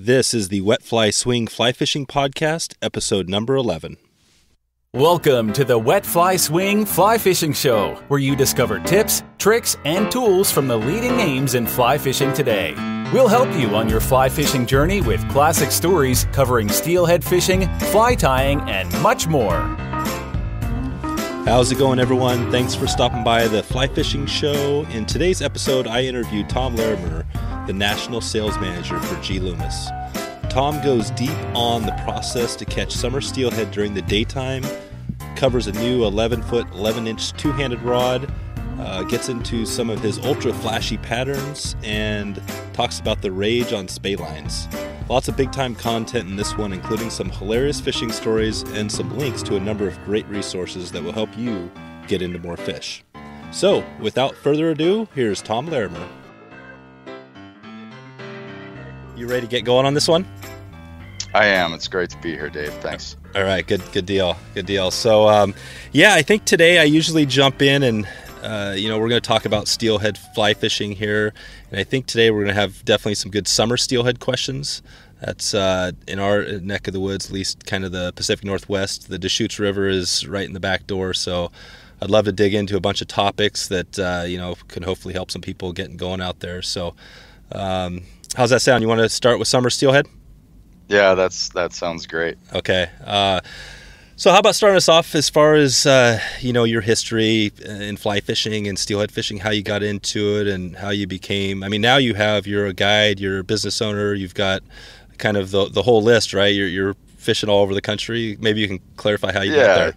This is the Wet Fly Swing Fly Fishing Podcast, episode number 11. Welcome to the Wet Fly Swing Fly Fishing Show, where you discover tips, tricks, and tools from the leading names in fly fishing today. We'll help you on your fly fishing journey with classic stories covering steelhead fishing, fly tying, and much more. How's it going, everyone? Thanks for stopping by the Fly Fishing Show. In today's episode, I interviewed Tom Larimer, the National Sales Manager for G. Loomis. Tom goes deep on the process to catch summer steelhead during the daytime, covers a new 11 foot, 11 inch two handed rod, uh, gets into some of his ultra flashy patterns, and talks about the rage on spey lines. Lots of big time content in this one, including some hilarious fishing stories and some links to a number of great resources that will help you get into more fish. So, without further ado, here's Tom Larimer. You ready to get going on this one? I am. It's great to be here, Dave. Thanks. All right, good, good deal, good deal. So, um, yeah, I think today I usually jump in and uh, you know we're going to talk about steelhead fly fishing here, and I think today we're going to have definitely some good summer steelhead questions. That's uh, in our neck of the woods, at least kind of the Pacific Northwest. The Deschutes River is right in the back door, so I'd love to dig into a bunch of topics that uh, you know can hopefully help some people getting going out there. So. Um, How's that sound? You want to start with summer steelhead? Yeah, that's that sounds great. Okay. Uh, so how about starting us off as far as uh, you know your history in fly fishing and steelhead fishing, how you got into it, and how you became. I mean, now you have you're a guide, you're a business owner, you've got kind of the the whole list, right? You're you're fishing all over the country. Maybe you can clarify how you yeah. got there.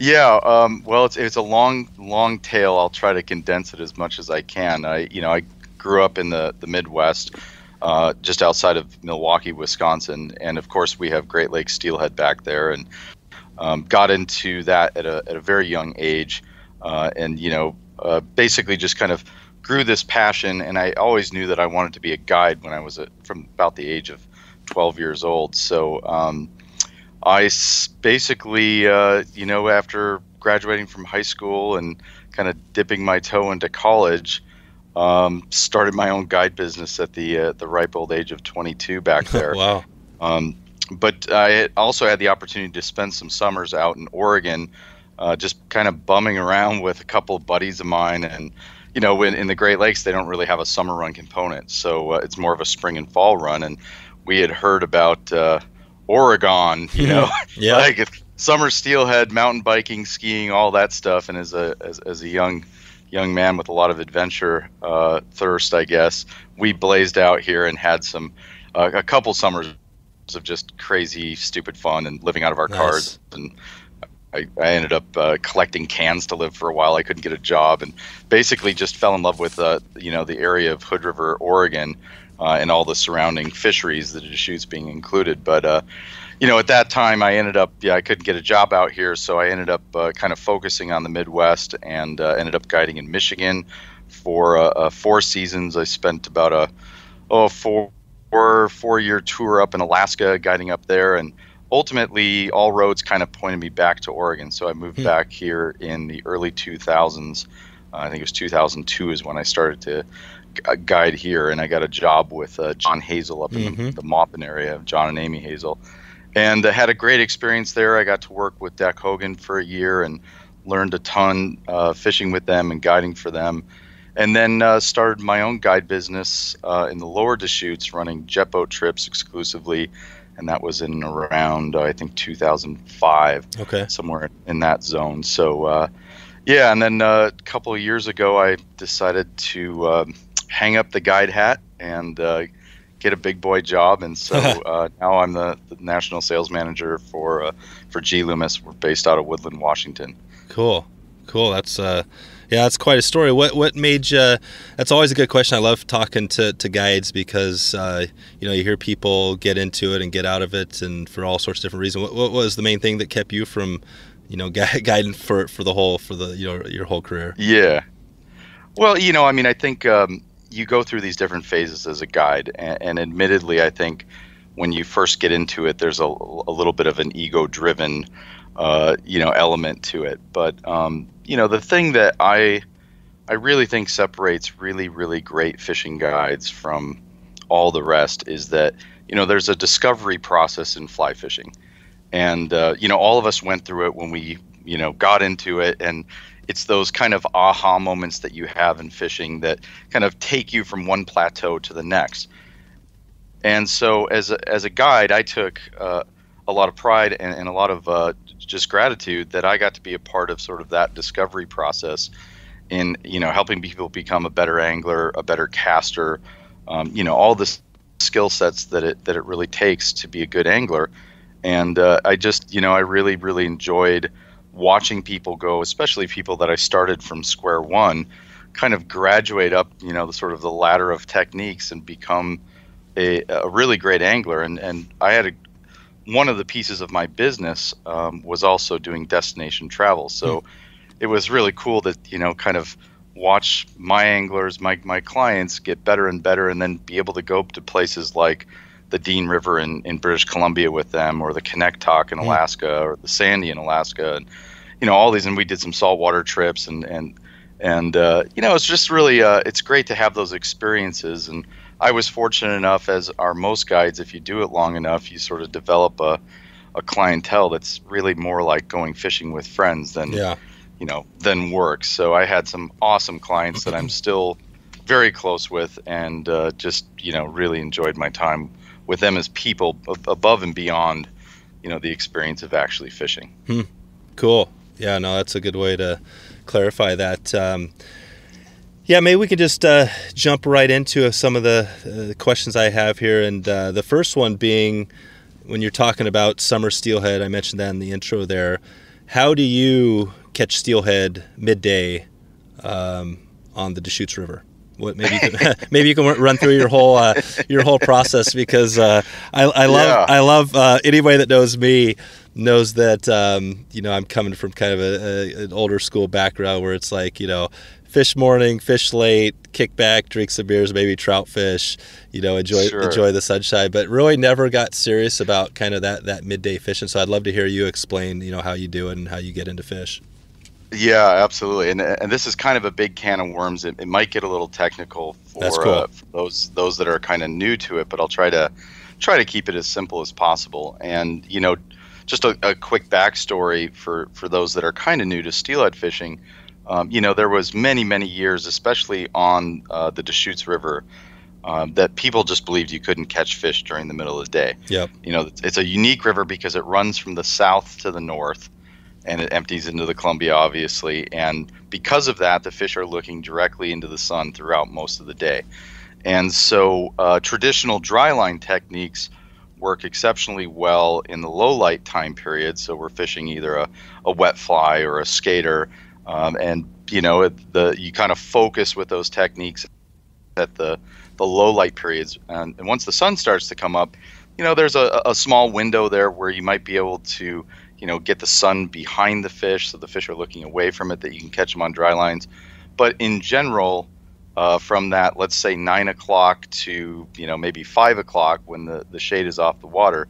Yeah, um, well, it's it's a long long tail. I'll try to condense it as much as I can. I you know I grew up in the, the Midwest, uh, just outside of Milwaukee, Wisconsin. And of course, we have Great Lakes steelhead back there. And um, got into that at a, at a very young age. Uh, and, you know, uh, basically just kind of grew this passion. And I always knew that I wanted to be a guide when I was at, from about the age of 12 years old. So um, I basically, uh, you know, after graduating from high school and kind of dipping my toe into college, um, started my own guide business at the uh, the ripe old age of 22 back there. wow. Um, but I also had the opportunity to spend some summers out in Oregon, uh, just kind of bumming around with a couple of buddies of mine. And you know, in, in the Great Lakes, they don't really have a summer run component, so uh, it's more of a spring and fall run. And we had heard about uh, Oregon, you know, yeah. like summer steelhead, mountain biking, skiing, all that stuff. And as a as, as a young young man with a lot of adventure uh, thirst, I guess, we blazed out here and had some uh, a couple summers of just crazy, stupid fun and living out of our Nice. cars. And I, I ended up uh, collecting cans to live for a while. I couldn't get a job and basically just fell in love with uh, you know the area of Hood River, Oregon, uh, and all the surrounding fisheries, the Deschutes being included. But uh, you know, at that time, I ended up, yeah, I couldn't get a job out here, so I ended up uh, kind of focusing on the Midwest and uh, ended up guiding in Michigan for uh, uh, four seasons. I spent about a oh four four year tour up in Alaska, guiding up there, and ultimately all roads kind of pointed me back to Oregon. So I moved Hmm. back here in the early 2000s. Uh, I think it was 2002 is when I started to gu- guide here, and I got a job with uh, John Hazel up in the, Mhm. the Maupin area, John and Amy Hazel and I had a great experience there. I got to work with Dec Hogan for a year and learned a ton uh, fishing with them and guiding for them. And then uh, started my own guide business uh, in the lower Deschutes, running jet boat trips exclusively. And that was in around, uh, I think, 2005 Okay. somewhere in that zone. So, uh, yeah, and then uh, a couple of years ago, I decided to um, hang up the guide hat and uh, get a big boy job, and so uh, now I'm the, the national sales manager for uh, for G Loomis. We're based out of Woodland, Washington. Cool. Cool. That's uh yeah, that's quite a story. What what made you that's always a good question. I love talking to, to guides because uh, you know, you hear people get into it and get out of it and for all sorts of different reasons. What, what was the main thing that kept you from, you know, gui- guiding for for the whole for the you know your whole career? Yeah. Well, you know, I mean, I think um, you go through these different phases as a guide, and, and admittedly, I think when you first get into it, there's a, a little bit of an ego-driven, uh, you know, element to it. But um, you know, the thing that I I really think separates really, really great fishing guides from all the rest is that you know there's a discovery process in fly fishing, and uh, you know all of us went through it when we you know got into it and it's those kind of aha moments that you have in fishing that kind of take you from one plateau to the next. And so, as a, as a guide, I took uh, a lot of pride and, and a lot of uh, just gratitude that I got to be a part of sort of that discovery process in you know helping people become a better angler, a better caster, um, you know all the skill sets that it that it really takes to be a good angler. And uh, I just you know I really really enjoyed watching people go, especially people that I started from square one, kind of graduate up, you know, the sort of the ladder of techniques and become a, a really great angler. And, and I had a, one of the pieces of my business um, was also doing destination travel. So mm. it was really cool that, you know, kind of watch my anglers, my, my clients get better and better and then be able to go to places like the Dean River in, in British Columbia with them, or the Talk in Alaska, or the Sandy in Alaska, and you know all these. And we did some saltwater trips, and and and uh, you know it's just really uh, it's great to have those experiences. And I was fortunate enough, as are most guides, if you do it long enough, you sort of develop a a clientele that's really more like going fishing with friends than yeah. you know than work. So I had some awesome clients that I'm still very close with, and uh, just you know really enjoyed my time with them as people above and beyond, you know, the experience of actually fishing. Hmm. Cool. Yeah, no, that's a good way to clarify that. Um, yeah, maybe we can just uh, jump right into some of the uh, questions I have here. And uh, the first one being when you're talking about summer steelhead, I mentioned that in the intro there. How do you catch steelhead midday um, on the Deschutes River? What maybe you can maybe you can run through your whole uh, your whole process because uh, I, I love yeah. I love uh, anybody that knows me knows that um, you know I'm coming from kind of a, a, an older school background where it's like you know fish morning, fish late, kick back, drink some beers, maybe trout fish, you know, enjoy sure. enjoy the sunshine. But really never got serious about kind of that that midday fishing. So I'd love to hear you explain, you know, how you do it and how you get into fish. Yeah, absolutely, and and this is kind of a big can of worms. It, it might get a little technical for, cool. uh, for those those that are kind of new to it, but I'll try to try to keep it as simple as possible. And you know, just a, a quick backstory for for those that are kind of new to steelhead fishing. Um, you know, there was many many years, especially on uh, the Deschutes River. Um, that people just believed you couldn't catch fish during the middle of the day. Yep. You know, it's a unique river because it runs from the south to the north and it empties into the Columbia, obviously. And because of that, the fish are looking directly into the sun throughout most of the day. And so, uh, traditional dry line techniques work exceptionally well in the low light time period. So, we're fishing either a, a wet fly or a skater. Um, and, you know, the you kind of focus with those techniques at the, the low light periods. And, and once the sun starts to come up, you know, there's a, a small window there where you might be able to you know get the sun behind the fish so the fish are looking away from it that you can catch them on dry lines but in general uh, from that let's say nine o'clock to you know maybe five o'clock when the, the shade is off the water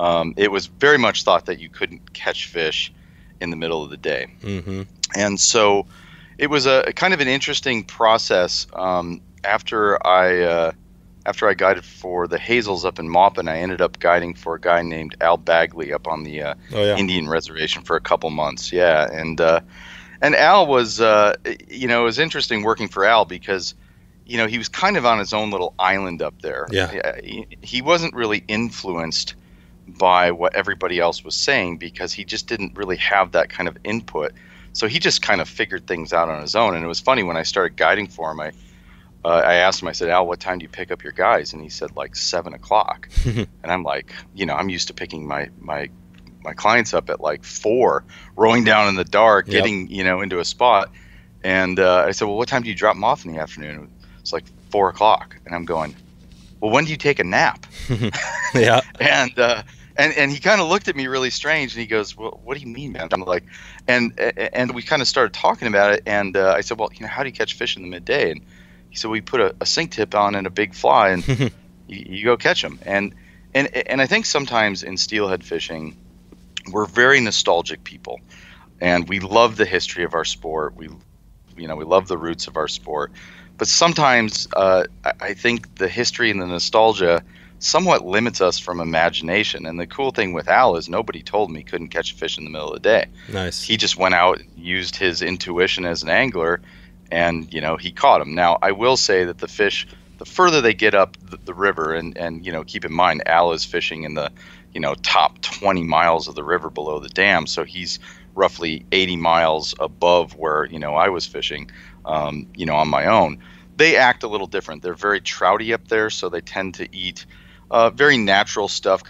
um, it was very much thought that you couldn't catch fish in the middle of the day mm-hmm. and so it was a, a, kind of an interesting process um, after i uh, after I guided for the Hazels up in Maupin, I ended up guiding for a guy named Al Bagly up on the uh, oh, yeah. Indian reservation for a couple months. Yeah, and uh, and Al was, uh, you know, it was interesting working for Al because, you know, he was kind of on his own little island up there. Yeah, he, he wasn't really influenced by what everybody else was saying because he just didn't really have that kind of input. So he just kind of figured things out on his own. And it was funny when I started guiding for him. I uh, I asked him, I said, Al, what time do you pick up your guys? And he said, like seven o'clock. and I'm like, you know, I'm used to picking my, my, my clients up at like four, rowing down in the dark, yep. getting, you know, into a spot. And uh, I said, well, what time do you drop them off in the afternoon? It's like four o'clock. And I'm going, well, when do you take a nap? yeah. and, uh, and, and he kind of looked at me really strange and he goes, well, what do you mean, man? I'm like, and, and we kind of started talking about it. And uh, I said, well, you know, how do you catch fish in the midday? And, said we put a, a sink tip on and a big fly and you, you, go catch them and and and I think sometimes in steelhead fishing we're very nostalgic people and we love the history of our sport we you know we love the roots of our sport but sometimes uh, I think the history and the nostalgia somewhat limits us from imagination. And the cool thing with Al is nobody told me he couldn't catch a fish in the middle of the day. Nice. He just went out, used his intuition as an angler, and you know he caught him. Now I will say that the fish, the further they get up the, the river, and and you know keep in mind Al is fishing in the you know top 20 miles of the river below the dam, so he's roughly 80 miles above where you know I was fishing, um, you know on my own. They act a little different. They're very trouty up there, so they tend to eat uh, very natural stuff,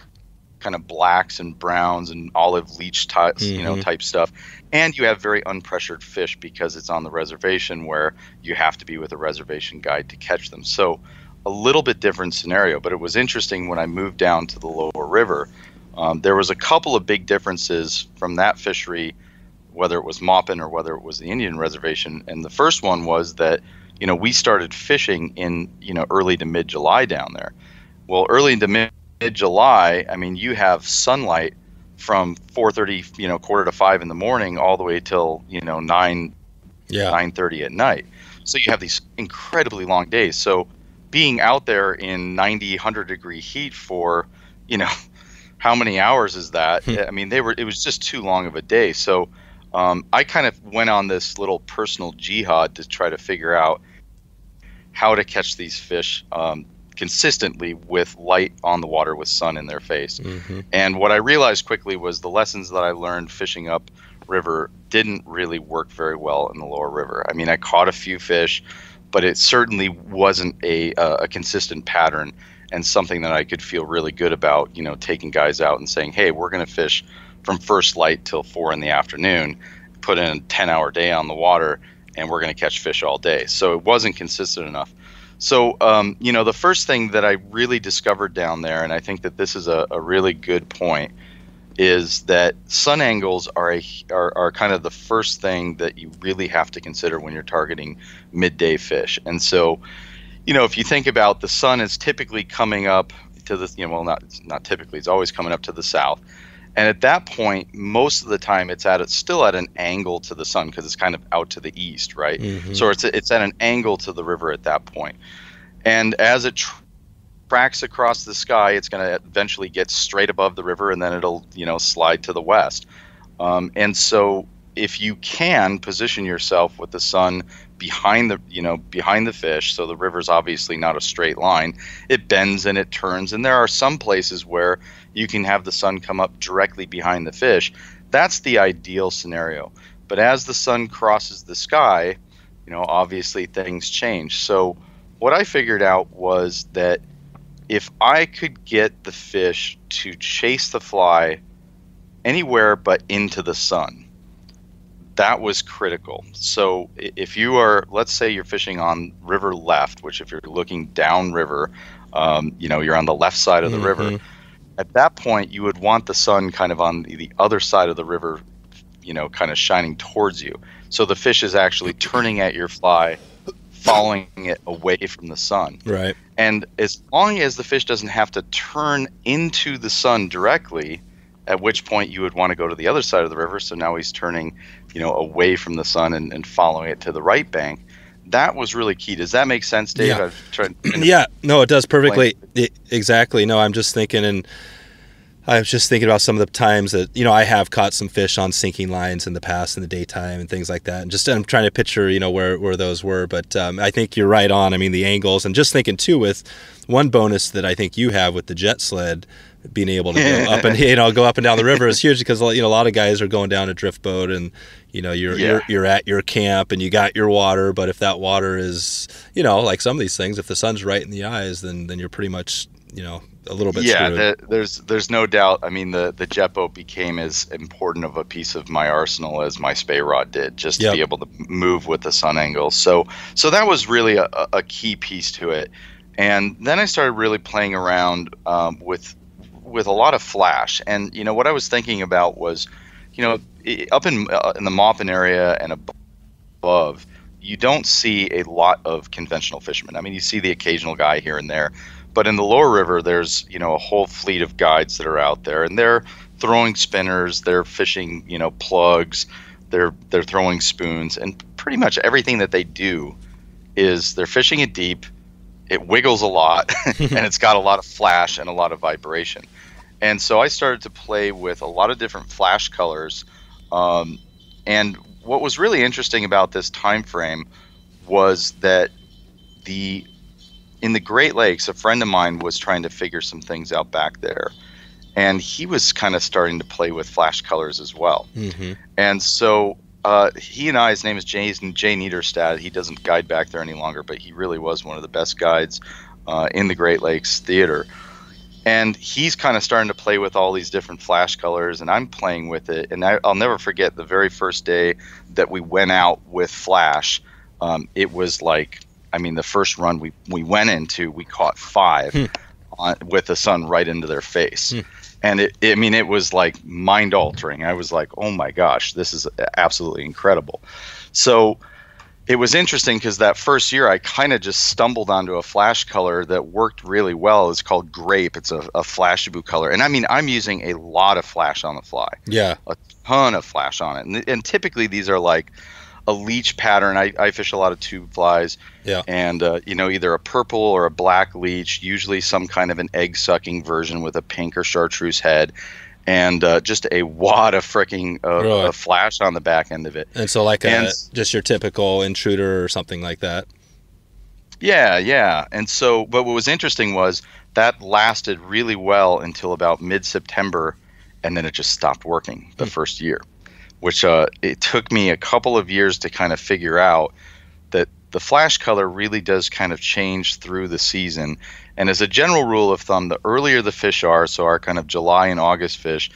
kind of blacks and browns and olive leech type, mm-hmm. you know, mm-hmm. type stuff. And you have very unpressured fish because it's on the reservation where you have to be with a reservation guide to catch them. So a little bit different scenario, but it was interesting when I moved down to the lower river. Um, there was a couple of big differences from that fishery, whether it was Maupin or whether it was the Indian reservation. And the first one was that, you know, we started fishing in, you know, early to mid July down there. Well, early into mid July, I mean, you have sunlight from 4:30, you know, quarter to five in the morning, all the way till you know nine, yeah, 9:30 at night. So you have these incredibly long days. So being out there in 90, 100 degree heat for, you know, how many hours is that? Hmm. I mean, they were. It was just too long of a day. So um, I kind of went on this little personal jihad to try to figure out how to catch these fish um, consistently with light on the water with sun in their face. Mm-hmm. And what I realized quickly was the lessons that I learned fishing up river didn't really work very well in the lower river. I mean, I caught a few fish, but it certainly wasn't a, a consistent pattern and something that I could feel really good about, you know, taking guys out and saying, "Hey, we're going to fish from first light till 4 in the afternoon, put in a 10-hour day on the water, and we're going to catch fish all day." So it wasn't consistent enough. So, um, you know, the first thing that I really discovered down there, and I think that this is a, a really good point, is that sun angles are, a, are, are kind of the first thing that you really have to consider when you're targeting midday fish. And so, you know, if you think about the sun is typically coming up to the, you know, well, not not typically, it's always coming up to the south. And at that point, most of the time, it's at it's still at an angle to the sun because it's kind of out to the east, right? Mm-hmm. So it's it's at an angle to the river at that point. And as it tr- tracks across the sky, it's going to eventually get straight above the river, and then it'll you know slide to the west. Um, and so, if you can position yourself with the sun behind the you know behind the fish so the river's obviously not a straight line it bends and it turns and there are some places where you can have the sun come up directly behind the fish. That's the ideal scenario. But as the sun crosses the sky, you know, obviously things change. So what I figured out was that if I could get the fish to chase the fly anywhere but into the sun, that was critical. So if you are, let's say you're fishing on river left, which if you're looking down river, um, you know, you're on the left side of the mm-hmm. river at that point you would want the sun kind of on the other side of the river you know kind of shining towards you. So the fish is actually turning at your fly following it away from the sun. Right. And as long as the fish doesn't have to turn into the sun directly at which point you would want to go to the other side of the river. So now he's turning you know away from the sun and, and following it to the right bank that was really key. Does that make sense, Dave? Yeah. Tried, yeah. No, it does perfectly. It, exactly. No, I'm just thinking, and I was just thinking about some of the times that you know I have caught some fish on sinking lines in the past in the daytime and things like that, and just I'm trying to picture you know where where those were. But um, I think you're right on. I mean the angles, and just thinking too with one bonus that I think you have with the jet sled being able to go up and you know go up and down the river is huge because you know a lot of guys are going down a drift boat and you know you're, yeah. you're you're at your camp and you got your water but if that water is you know like some of these things if the sun's right in the eyes then then you're pretty much you know a little bit yeah the, there's there's no doubt. I mean the the jet boat became as important of a piece of my arsenal as my spey rod did just yep. to be able to move with the sun angle. So so that was really a, a key piece to it. And then i started really playing around um, with with a lot of flash. And you know what I was thinking about was, you know, up in uh, in the Maupin area and above, you don't see a lot of conventional fishermen. I mean, you see the occasional guy here and there, but in the lower river, there's you know a whole fleet of guides that are out there, and they're throwing spinners, they're fishing, you know, plugs, they're they're throwing spoons, and pretty much everything that they do is they're fishing it deep. It wiggles a lot, and it's got a lot of flash and a lot of vibration. And so I started to play with a lot of different flash colors. Um, and what was really interesting about this time frame was that the in the Great Lakes, a friend of mine was trying to figure some things out back there, and he was kind of starting to play with flash colors as well. Mm-hmm. And so uh, he and I, his name is Jay, Jay Niederstad. He doesn't guide back there any longer, but he really was one of the best guides uh, in the Great Lakes Theater. And he's kind of starting to play with all these different flash colors, and I'm playing with it. And I, will never forget the very first day that we went out with flash. Um, it was like, I mean, the first run we, we went into, we caught five Hmm. on, with the sun right into their face. Hmm. And it, I mean, it was like mind altering. I was like, oh my gosh, this is absolutely incredible. So it was interesting because that first year I kind of just stumbled onto a flash color that worked really well. It's called grape. It's a, a flash blue color. And I mean, I'm using a lot of flash on the fly Yeah. a ton of flash on it. And, and typically these are like a leech pattern. I, I fish a lot of tube flies. Yeah. And, uh, you know, either a purple or a black leech, usually some kind of an egg sucking version with a pink or chartreuse head. And uh, just a wad of freaking uh, Really? flash on the back end of it. And so, like, a, just your typical intruder or something like that. Yeah, yeah. And so, but what was interesting was that lasted really well until about mid September, and then it just stopped working the Hmm. first year, which uh, it took me a couple of years to kind of figure out that the flash color really does kind of change through the season. And as a general rule of thumb, the earlier the fish are, so our kind of July and August fish,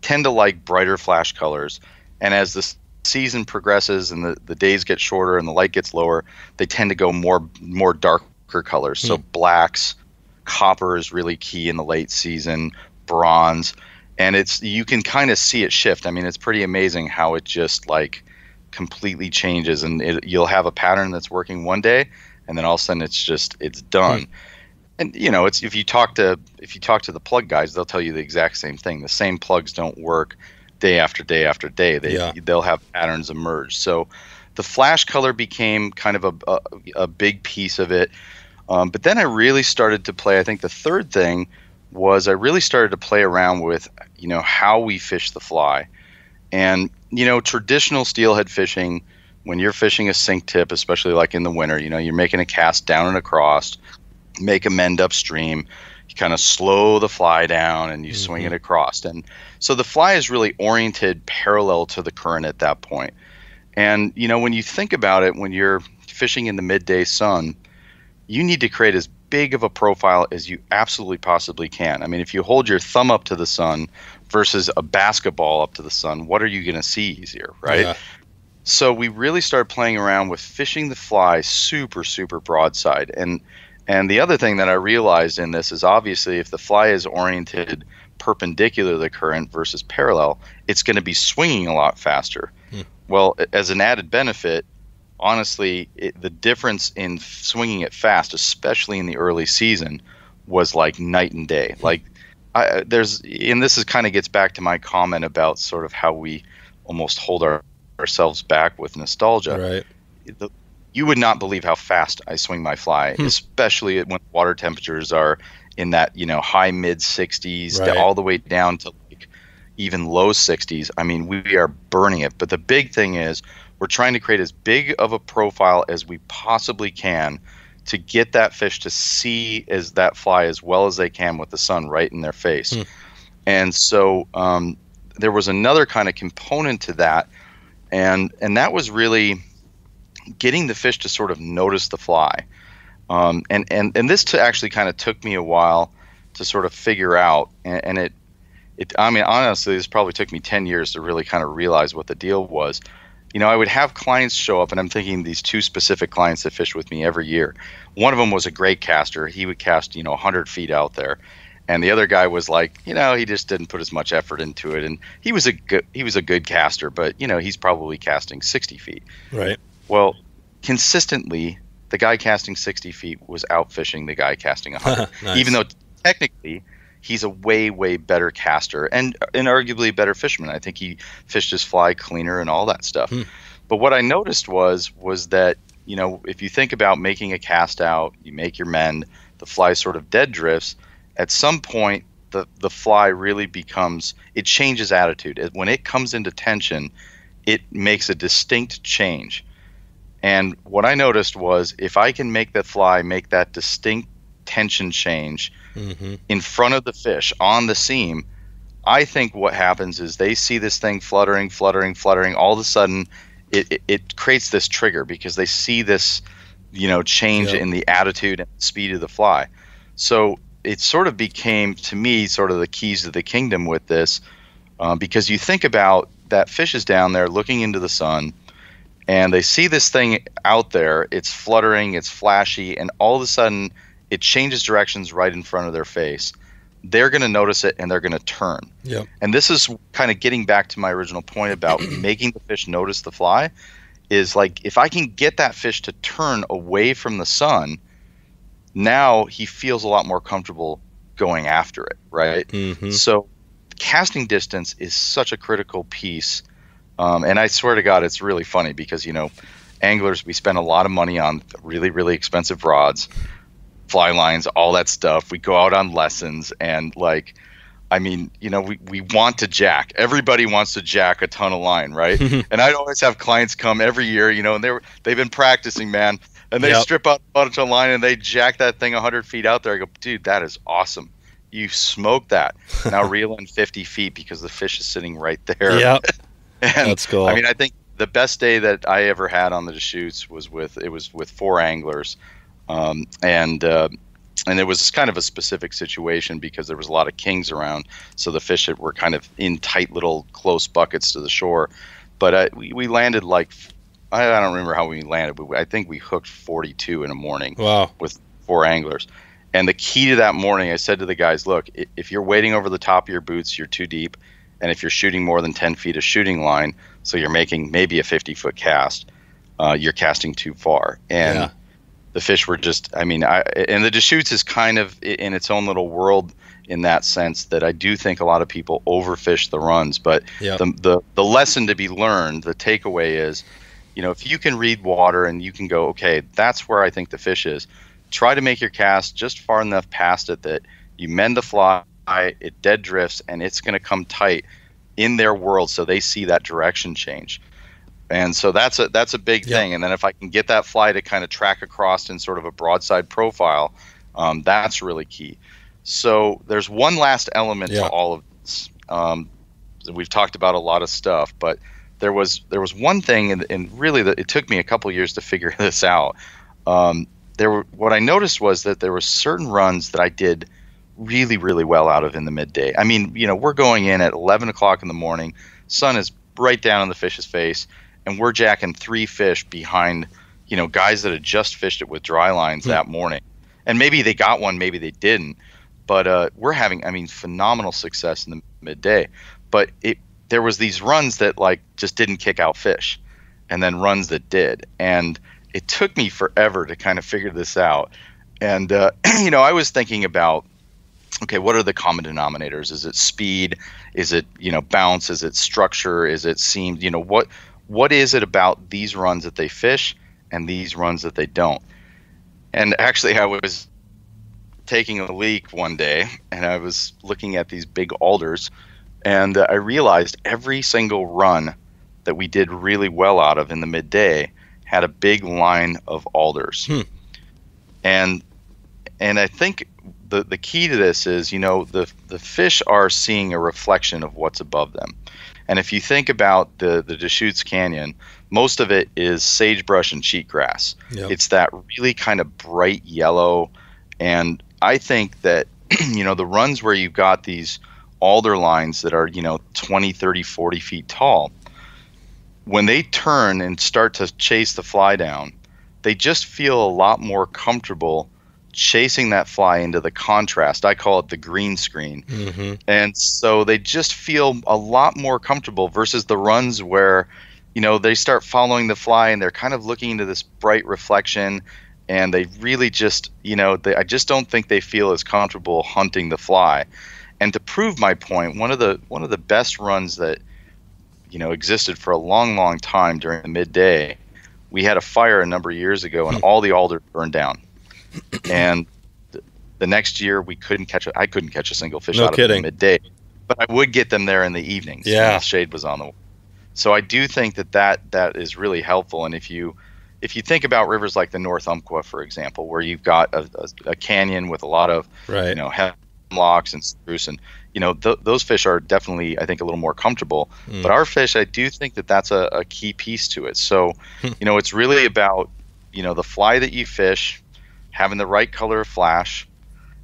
tend to like brighter flash colors. And as the season progresses and the, the days get shorter and the light gets lower, they tend to go more more darker colors. So hmm. blacks, copper is really key in the late season, bronze, and it's you can kind of see it shift. I mean, it's pretty amazing how it just like completely changes, and it, you'll have a pattern that's working one day, and then all of a sudden it's just it's done. Hmm. And you know, it's if you talk to if you talk to the plug guys, they'll tell you the exact same thing. The same plugs don't work day after day after day. They Yeah. they'll have patterns emerge. So the flash color became kind of a a, a big piece of it. Um, but then I really started to play. I think the third thing was I really started to play around with you know how we fish the fly, and you know traditional steelhead fishing. When you're fishing a sink tip, especially like in the winter, you know you're making a cast down and across, make a mend upstream. You kind of slow the fly down and you swing mm-hmm. it across, and so the fly is really oriented parallel to the current at that point. And you know when you think about it, when you're fishing in the midday sun, you need to create as big of a profile as you absolutely possibly can. I mean, if you hold your thumb up to the sun versus a basketball up to the sun, what are you going to see easier, right? Yeah. So we really started playing around with fishing the fly super super broadside. And and the other thing that I realized in this is obviously if the fly is oriented perpendicular to the current versus parallel, it's going to be swinging a lot faster. Hmm. Well, as an added benefit, honestly, it, the difference in swinging it fast, especially in the early season, was like night and day. Like, I, there's, and this is kind of gets back to my comment about sort of how we almost hold our, ourselves back with nostalgia. Right. The, you would not believe how fast I swing my fly, Hmm. especially when water temperatures are in that you know high mid 60s Right. to all the way down to like even low 60s. I mean, we are burning it. But the big thing is we're trying to create as big of a profile as we possibly can to get that fish to see as that fly as well as they can with the sun right in their face. Hmm. And so um, there was another kind of component to that, and and that was really getting the fish to sort of notice the fly. Um, and, and, and this to actually kind of took me a while to sort of figure out. And, and it, it, I mean, honestly, this probably took me 10 years to really kind of realize what the deal was. You know, I would have clients show up, and I'm thinking these two specific clients that fish with me every year. One of them was a great caster. He would cast, you know, 100 feet out there. And the other guy was like, you know, he just didn't put as much effort into it. And he was a good, he was a good caster, but you know, he's probably casting 60 feet. Right. Well, consistently, the guy casting 60 feet was out fishing the guy casting 100, Nice. even though technically he's a way, way better caster and, and arguably a better fisherman. I think he fished his fly cleaner and all that stuff. Hmm. But what I noticed was was that you know, if you think about making a cast out, you make your mend, the fly sort of dead drifts. At some point, the the fly really becomes it changes attitude. When it comes into tension, it makes a distinct change. And what I noticed was if I can make that fly make that distinct tension change mm-hmm. in front of the fish on the seam, I think what happens is they see this thing fluttering, fluttering, fluttering. All of a sudden, it, it, it creates this trigger because they see this, you know, change yep. in the attitude and speed of the fly. So it sort of became to me sort of the keys of the kingdom with this, uh, because you think about that fish is down there looking into the sun, and they see this thing out there. It's fluttering, it's flashy, and all of a sudden it changes directions right in front of their face. They're going to notice it and they're going to turn. Yeah. And this is kind of getting back to my original point about making the fish notice the fly. Is like if I can get that fish to turn away from the sun, now he feels a lot more comfortable going after it, right? Mm-hmm. So casting distance is such a critical piece. Um, and I swear to God, it's really funny because, you know, anglers, we spend a lot of money on really, really expensive rods fly lines, all that stuff. We go out on lessons and like I mean, you know, we, we want to jack. Everybody wants to jack a ton of line, right? and I'd always have clients come every year, you know, and they were they've been practicing, man. And they yep. strip out a bunch of line and they jack that thing 100 feet out there. I go, dude, that is awesome. You smoked that. Now reel in 50 feet because the fish is sitting right there. Yeah, that's cool. I mean, I think the best day that I ever had on the Deschutes was with it was with four anglers um, and uh, and it was kind of a specific situation because there was a lot of kings around, so the fish were kind of in tight little close buckets to the shore. But uh, we, we landed like I, I don't remember how we landed, but I think we hooked 42 in a morning. Wow. With four anglers. And the key to that morning, I said to the guys, look, if you're wading over the top of your boots, you're too deep. And if you're shooting more than 10 feet of shooting line, so you're making maybe a 50 foot cast, uh, you're casting too far. And yeah the fish were just i mean i and the deschutes is kind of in its own little world in that sense that i do think a lot of people overfish the runs but yep. the, the the lesson to be learned the takeaway is you know if you can read water and you can go okay that's where i think the fish is try to make your cast just far enough past it that you mend the fly it dead drifts and it's going to come tight in their world so they see that direction change and so that's a that's a big yeah. thing. And then if I can get that fly to kind of track across in sort of a broadside profile, um, that's really key. So there's one last element yeah. to all of this. Um, we've talked about a lot of stuff, but there was there was one thing, and, and really the, it took me a couple years to figure this out. Um, there were what I noticed was that there were certain runs that I did really really well out of in the midday. I mean, you know, we're going in at 11 o'clock in the morning, sun is right down in the fish's face and we're jacking three fish behind, you know, guys that had just fished it with dry lines mm-hmm. that morning. And maybe they got one, maybe they didn't. But uh, we're having, I mean, phenomenal success in the midday. But it, there was these runs that like just didn't kick out fish, and then runs that did. And it took me forever to kind of figure this out. And uh, you know, I was thinking about okay, what are the common denominators? Is it speed? Is it you know bounce? Is it structure? Is it seam? You know what what is it about these runs that they fish and these runs that they don't? And actually, I was taking a leak one day and I was looking at these big alders, and I realized every single run that we did really well out of in the midday had a big line of alders. Hmm. And and I think the the key to this is, you know, the the fish are seeing a reflection of what's above them. And if you think about the the Deschutes Canyon, most of it is sagebrush and cheatgrass. Yep. It's that really kind of bright yellow, and I think that you know the runs where you've got these alder lines that are you know 20 30 40 feet tall when they turn and start to chase the fly down they just feel a lot more comfortable chasing that fly into the contrast. I call it the green screen. Mm-hmm. And so they just feel a lot more comfortable versus the runs where, you know, they start following the fly and they're kind of looking into this bright reflection and they really just, you know, they, I just don't think they feel as comfortable hunting the fly. And to prove my point, one of the one of the best runs that you know existed for a long long time during the midday we had a fire a number of years ago, and Hmm. all the alder burned down. And th- the next year, we couldn't catch. A, I couldn't catch a single fish No out kidding. of midday, but I would get them there in the evenings. Yeah. the shade was on the. So I do think that that that is really helpful. And if you if you think about rivers like the North Umpqua, for example, where you've got a, a, a canyon with a lot of Right. you know hemlocks and spruce and you know th- those fish are definitely i think a little more comfortable Mm. but our fish i do think that that's a, a key piece to it so Hmm. you know it's really about you know the fly that you fish having the right color of flash.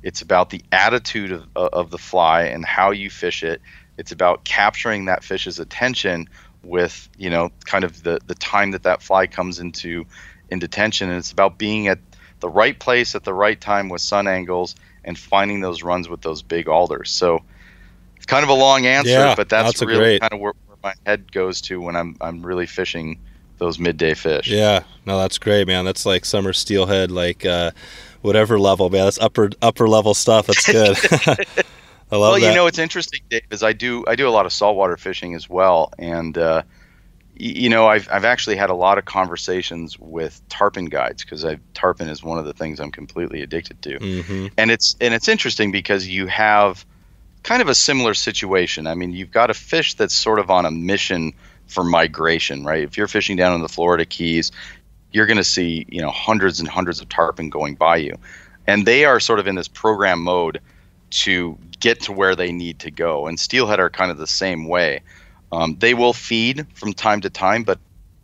It's about the attitude of, uh, of the fly and how you fish it. It's about capturing that fish's attention with you know kind of the the time that that fly comes into into tension. And it's about being at the right place at the right time with sun angles and finding those runs with those big alders. So it's kind of a long answer, Yeah, but that's, that's really great- kind of where, where my head goes to when I'm I'm really fishing those midday fish. Yeah, no, that's great, man. That's like summer steelhead, like uh, whatever level, man. That's upper upper level stuff. That's good. I love well, that. you know, it's interesting, Dave, is I do I do a lot of saltwater fishing as well, and uh, you know, I've I've actually had a lot of conversations with tarpon guides because I tarpon is one of the things I'm completely addicted to. hmm and it's and it's interesting because you have kind of a similar situation. I mean, you've got a fish that's sort of on a mission for migration, right? If you're fishing down in the Florida Keys, you're going to see you know hundreds and hundreds of tarpon going by you, and they are sort of in this program mode to get to where they need to go. And steelhead are kind of the same way. Um, they will feed from time to time, but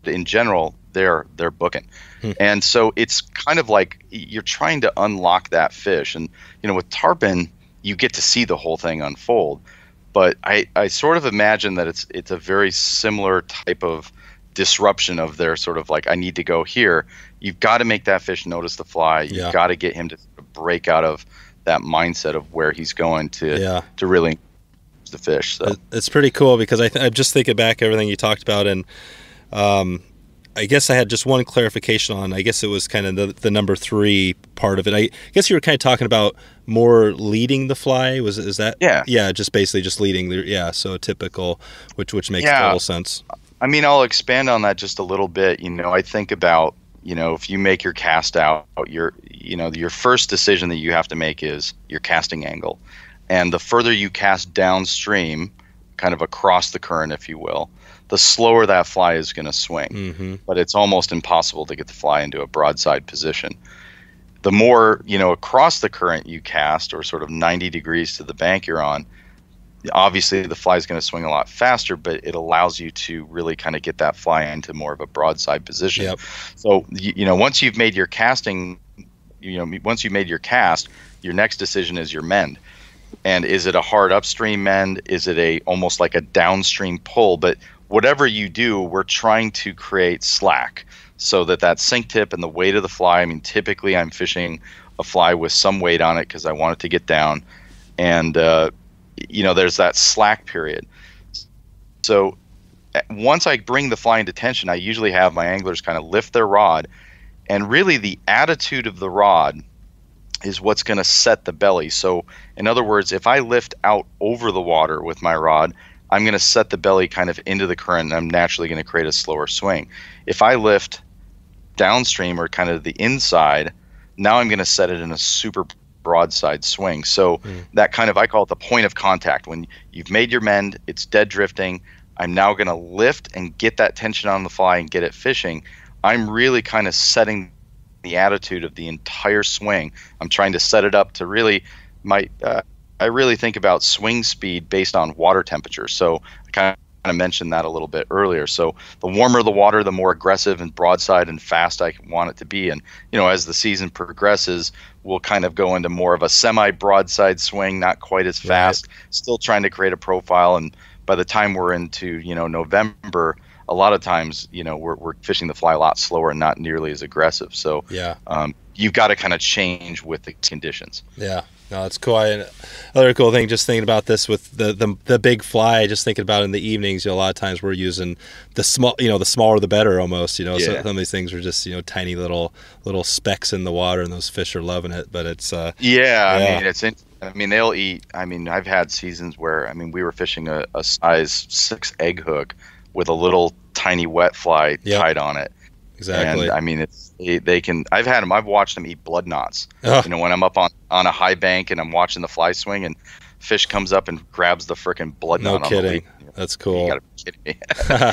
in general, they're they're booking. Hmm. And so it's kind of like you're trying to unlock that fish. And you know, with tarpon, you get to see the whole thing unfold. But I, I sort of imagine that it's it's a very similar type of disruption of their sort of like I need to go here. You've got to make that fish notice the fly. You've Yeah. got to get him to break out of that mindset of where he's going to Yeah. to really the fish. So It's pretty cool because I th- I'm just thinking back everything you talked about, and um, I guess I had just one clarification on. I guess it was kind of the, the number three part of it. I guess you were kind of talking about more leading the fly. Was is that? Yeah. Yeah, just basically just leading. The, yeah, so typical, which which makes Yeah. total sense. I mean, I'll expand on that just a little bit. You know, I think about you know if you make your cast out, your you know your first decision that you have to make is your casting angle, and the further you cast downstream, kind of across the current, if you will, the slower that fly is going to swing. hmm But it's almost impossible to get the fly into a broadside position. The more you know across the current you cast, or sort of 90 degrees to the bank you're on, obviously the fly is going to swing a lot faster, but it allows you to really kind of get that fly into more of a broadside position. Yep. So you, you know, once you've made your casting, you know, once you've made your cast, your next decision is your mend. And is it a hard upstream mend? Is it a almost like a downstream pull? But whatever you do, we're trying to create slack so that that sink tip and the weight of the fly. I mean, typically I'm fishing a fly with some weight on it because I want it to get down, and uh, you know, there's that slack period. So uh, once I bring the fly into tension, I usually have my anglers kind of lift their rod, and really the attitude of the rod is what's going to set the belly. So, in other words, if I lift out over the water with my rod, I'm going to set the belly kind of into the current, and I'm naturally going to create a slower swing. If I lift downstream or kind of the inside, now I'm going to set it in a super broadside swing. So Mm. that kind of I call it the point of contact. When you've made your mend, it's dead drifting. I'm now going to lift and get that tension on the fly and get it fishing. I'm really kind of setting the attitude of the entire swing. I'm trying to set it up to really my. Uh, I really think about swing speed based on water temperature. So I kind of mentioned that a little bit earlier. So the warmer the water, the more aggressive and broadside and fast I want it to be. And you know, as the season progresses, we'll kind of go into more of a semi-broadside swing, not quite as Right. fast, still trying to create a profile. And by the time we're into you know November, a lot of times you know we're we're fishing the fly a lot slower and not nearly as aggressive. So Yeah. um, you've got to kind of change with the conditions. Yeah, no, it's cool. I, another cool thing, just thinking about this with the, the the big fly. Just thinking about in the evenings, you know, a lot of times we're using the small, you know, the smaller the better, almost. You know, so some of these things are just you know tiny little little specks in the water, and those fish are loving it. But it's uh, Yeah, Yeah. I mean it's. In, I mean they'll eat. I mean I've had seasons where I mean we were fishing a, a size six egg hook with a little tiny wet fly Yep. tied on it, exactly. And I mean, it's they, they can. I've had them. I've watched them eat blood knots. Ugh. You know, when I'm up on on a high bank and I'm watching the fly swing, and fish comes up and grabs the freaking blood no knot. on the kidding. That's You cool. gotta be kidding me.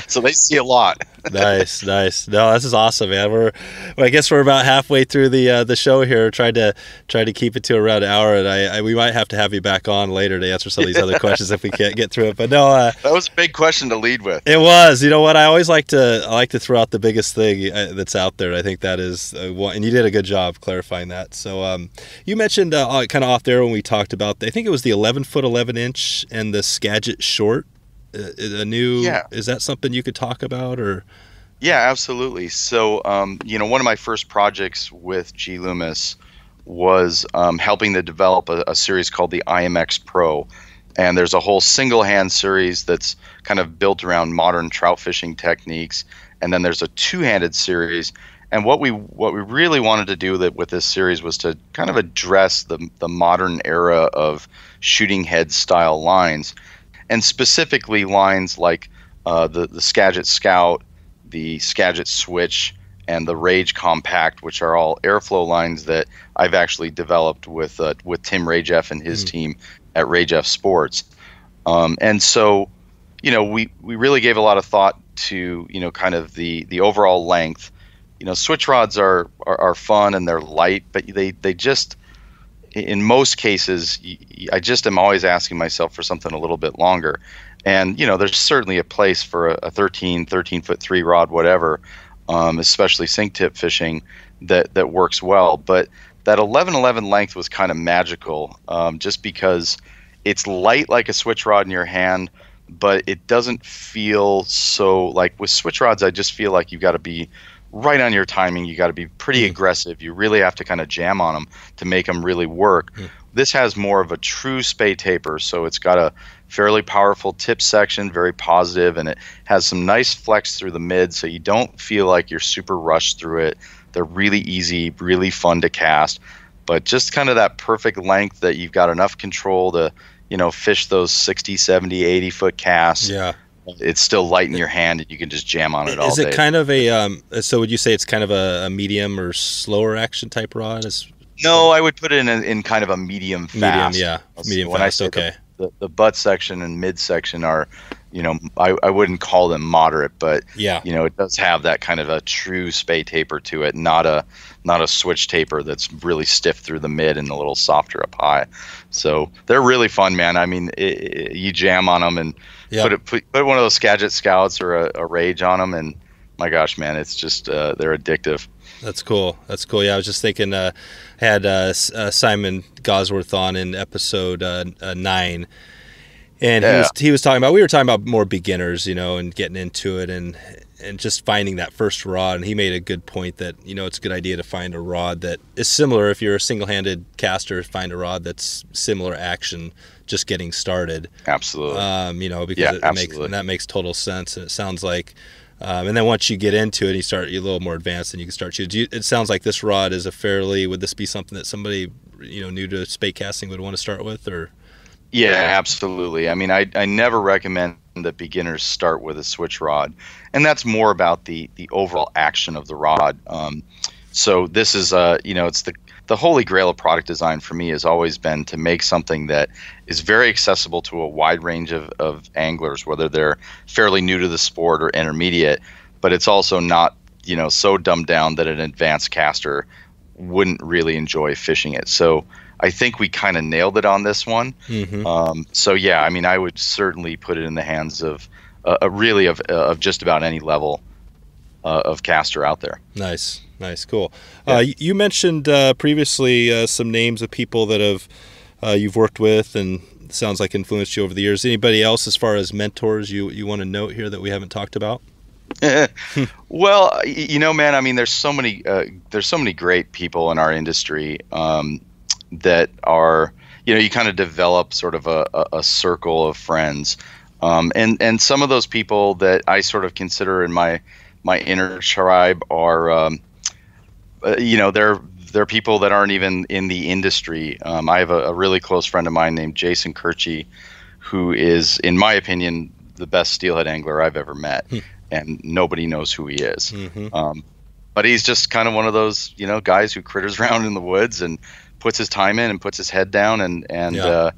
so they see a lot. nice, nice. No, this is awesome, man. We're, well, I guess we're about halfway through the uh, the show here. Trying to try to keep it to around an hour, and I, I we might have to have you back on later to answer some of these other questions if we can't get through it. But no, uh, That was a big question to lead with. it was. You know what? I always like to I like to throw out the biggest thing uh, that's out there. I think that is uh, one, and you did a good job clarifying that. So um, you mentioned uh, kind of off there when we talked about. I think it was the 11 foot 11 inch and the Skagit short. A new. Yeah. Is that something you could talk about or? Yeah, absolutely. So, um, you know, one of my first projects with G Loomis was um, helping to develop a, a series called the IMX Pro. And there's a whole single hand series that's kind of built around modern trout fishing techniques. And then there's a two handed series. And what we what we really wanted to do that with this series was to kind of address the the modern era of shooting head style lines, and specifically lines like uh, the the Skagit Scout, the Skagit Switch, and the Rage Compact, which are all Airflo lines that I've actually developed with uh, with Tim Rajeff and his Mm. team at Rajeff Sports. Um, and so, you know, we we really gave a lot of thought to you know kind of the the overall length. You know, switch rods are are, are fun and they're light, but they they just in most cases, I just am always asking myself for something a little bit longer. And, you know, there's certainly a place for a, a 13, 13 foot three rod, whatever, um, especially sink tip fishing that, that works well. But that 11 11 length was kind of magical um, just because it's light like a switch rod in your hand, but it doesn't feel so like with switch rods, I just feel like you've got to be right on your timing. You got to be pretty Mm. aggressive. You really have to kind of jam on them to make them really work. Mm. This has more of a true spey taper, so it's got a fairly powerful tip section, very positive, and it has some nice flex through the mid, so you don't feel like you're super rushed through it. They're really easy, really fun to cast, but just kind of that perfect length that you've got enough control to, you know, fish those 60, 70, 80 foot casts. Yeah. It's still light in your hand, and you can just jam on it all Is it day. kind of a um, so would you say it's kind of a, a medium or slower action type rod? Is No, I would put it in, a, in kind of a medium medium, fast. yeah, So medium when I fast. Okay, The, the butt section and mid section are, you know, I, I wouldn't call them moderate, but yeah, you know, it does have that kind of a true spey taper to it, not a not a switch taper that's really stiff through the mid and a little softer up high. So they're really fun, man. I mean, i i you jam on them and yeah. put it put, put one of those Skagit Scouts or a, a Rage on them, and my gosh, man, it's just uh, they're addictive. That's cool. That's cool. Yeah, I was just thinking. Uh, had uh, S- uh, Simon Gawesworth on in episode uh, uh, nine, and he was he was talking about we were talking about more beginners, you know, and getting into it and and just finding that first rod. And he made a good point that you know it's a good idea to find a rod that is similar. If you're a single-handed caster, find a rod that's similar action, just getting started. Absolutely. um, you know, because Yeah, it, it makes absolutely. and that makes total sense. And it sounds like, um, and then once you get into it, you start you're a little more advanced, and you can start shooting. Do you, it sounds like this rod is a fairly. Would this be something that somebody you know new to spey casting would want to start with, or Yeah, absolutely. I mean, I, I never recommend that beginners start with a switch rod, and that's more about the the overall action of the rod. Um, so this is uh you know it's the the holy grail of product design for me has always been to make something that is very accessible to a wide range of, of anglers, whether they're fairly new to the sport or intermediate, but it's also not you know so dumbed down that an advanced caster wouldn't really enjoy fishing it. So I think we kind of nailed it on this one. mm-hmm. Um, so yeah, I mean, I would certainly put it in the hands of uh, uh, really of uh, of just about any level uh, of caster out there. nice, nice, cool. Uh, you- you mentioned uh, previously uh, some names of people that have uh, you've worked with and sounds like influenced you over the years. Anybody else as far as mentors you you want to note here that we haven't talked about? well, you know, man, I mean, there's so many uh, there's so many great people in our industry um, that are you know you kind of develop sort of a, a, a circle of friends, um, and and some of those people that I sort of consider in my my inner tribe are um, uh, you know they're they're people that aren't even in the industry. Um, I have a, a really close friend of mine named Jason Kirchie, who is, in my opinion, the best steelhead angler I've ever met, Hmm. and nobody knows who he is. Mm-hmm. Um, but he's just kind of one of those you know guys who critters around in the woods and puts his time in and puts his head down and and Yeah. uh,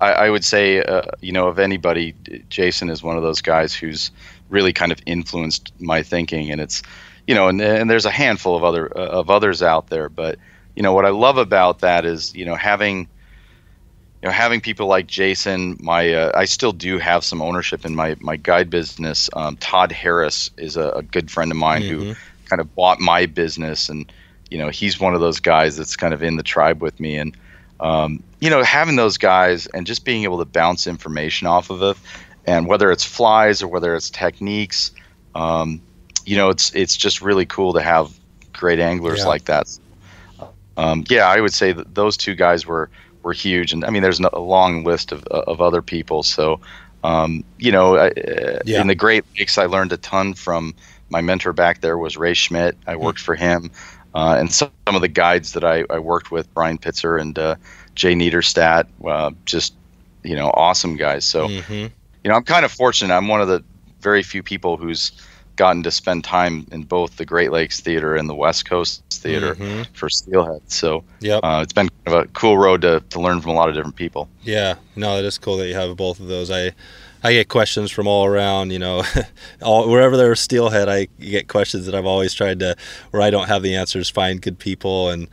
I, I would say uh, you know of anybody, Jason is one of those guys who's really kind of influenced my thinking, and it's you know and, and there's a handful of other uh, of others out there, but you know what I love about that is you know having you know having people like Jason. My uh, I still do have some ownership in my my guide business. Um, Todd Harris is a, a good friend of mine who Mhm. kind of bought my business and you know he's one of those guys that's kind of in the tribe with me. And um, you know having those guys and just being able to bounce information off of it and whether it's flies or whether it's techniques um, you know it's it's just really cool to have great anglers Yeah. like that. Um, yeah i would say that those two guys were were huge. And i mean there's a long list of, of other people. So um, you know I, uh, Yeah. in the great lakes i learned a ton from my mentor back there was ray schmidt. I worked for him uh, and some, some of the guides that I, I worked with brian pitzer and uh, jay niederstadt uh, just you know awesome guys so Mhm. you know i'm kind of fortunate i'm one of the very few people who's gotten to spend time in both the great lakes theater and the west coast theater Mhm. for steelhead so Yep. uh, it's been kind of a cool road to, to learn from a lot of different people Yeah, no, it is cool that you have both of those. I I get questions from all around, you know, all wherever there's steelhead, I get questions that I've always tried to where I don't have the answers, find good people and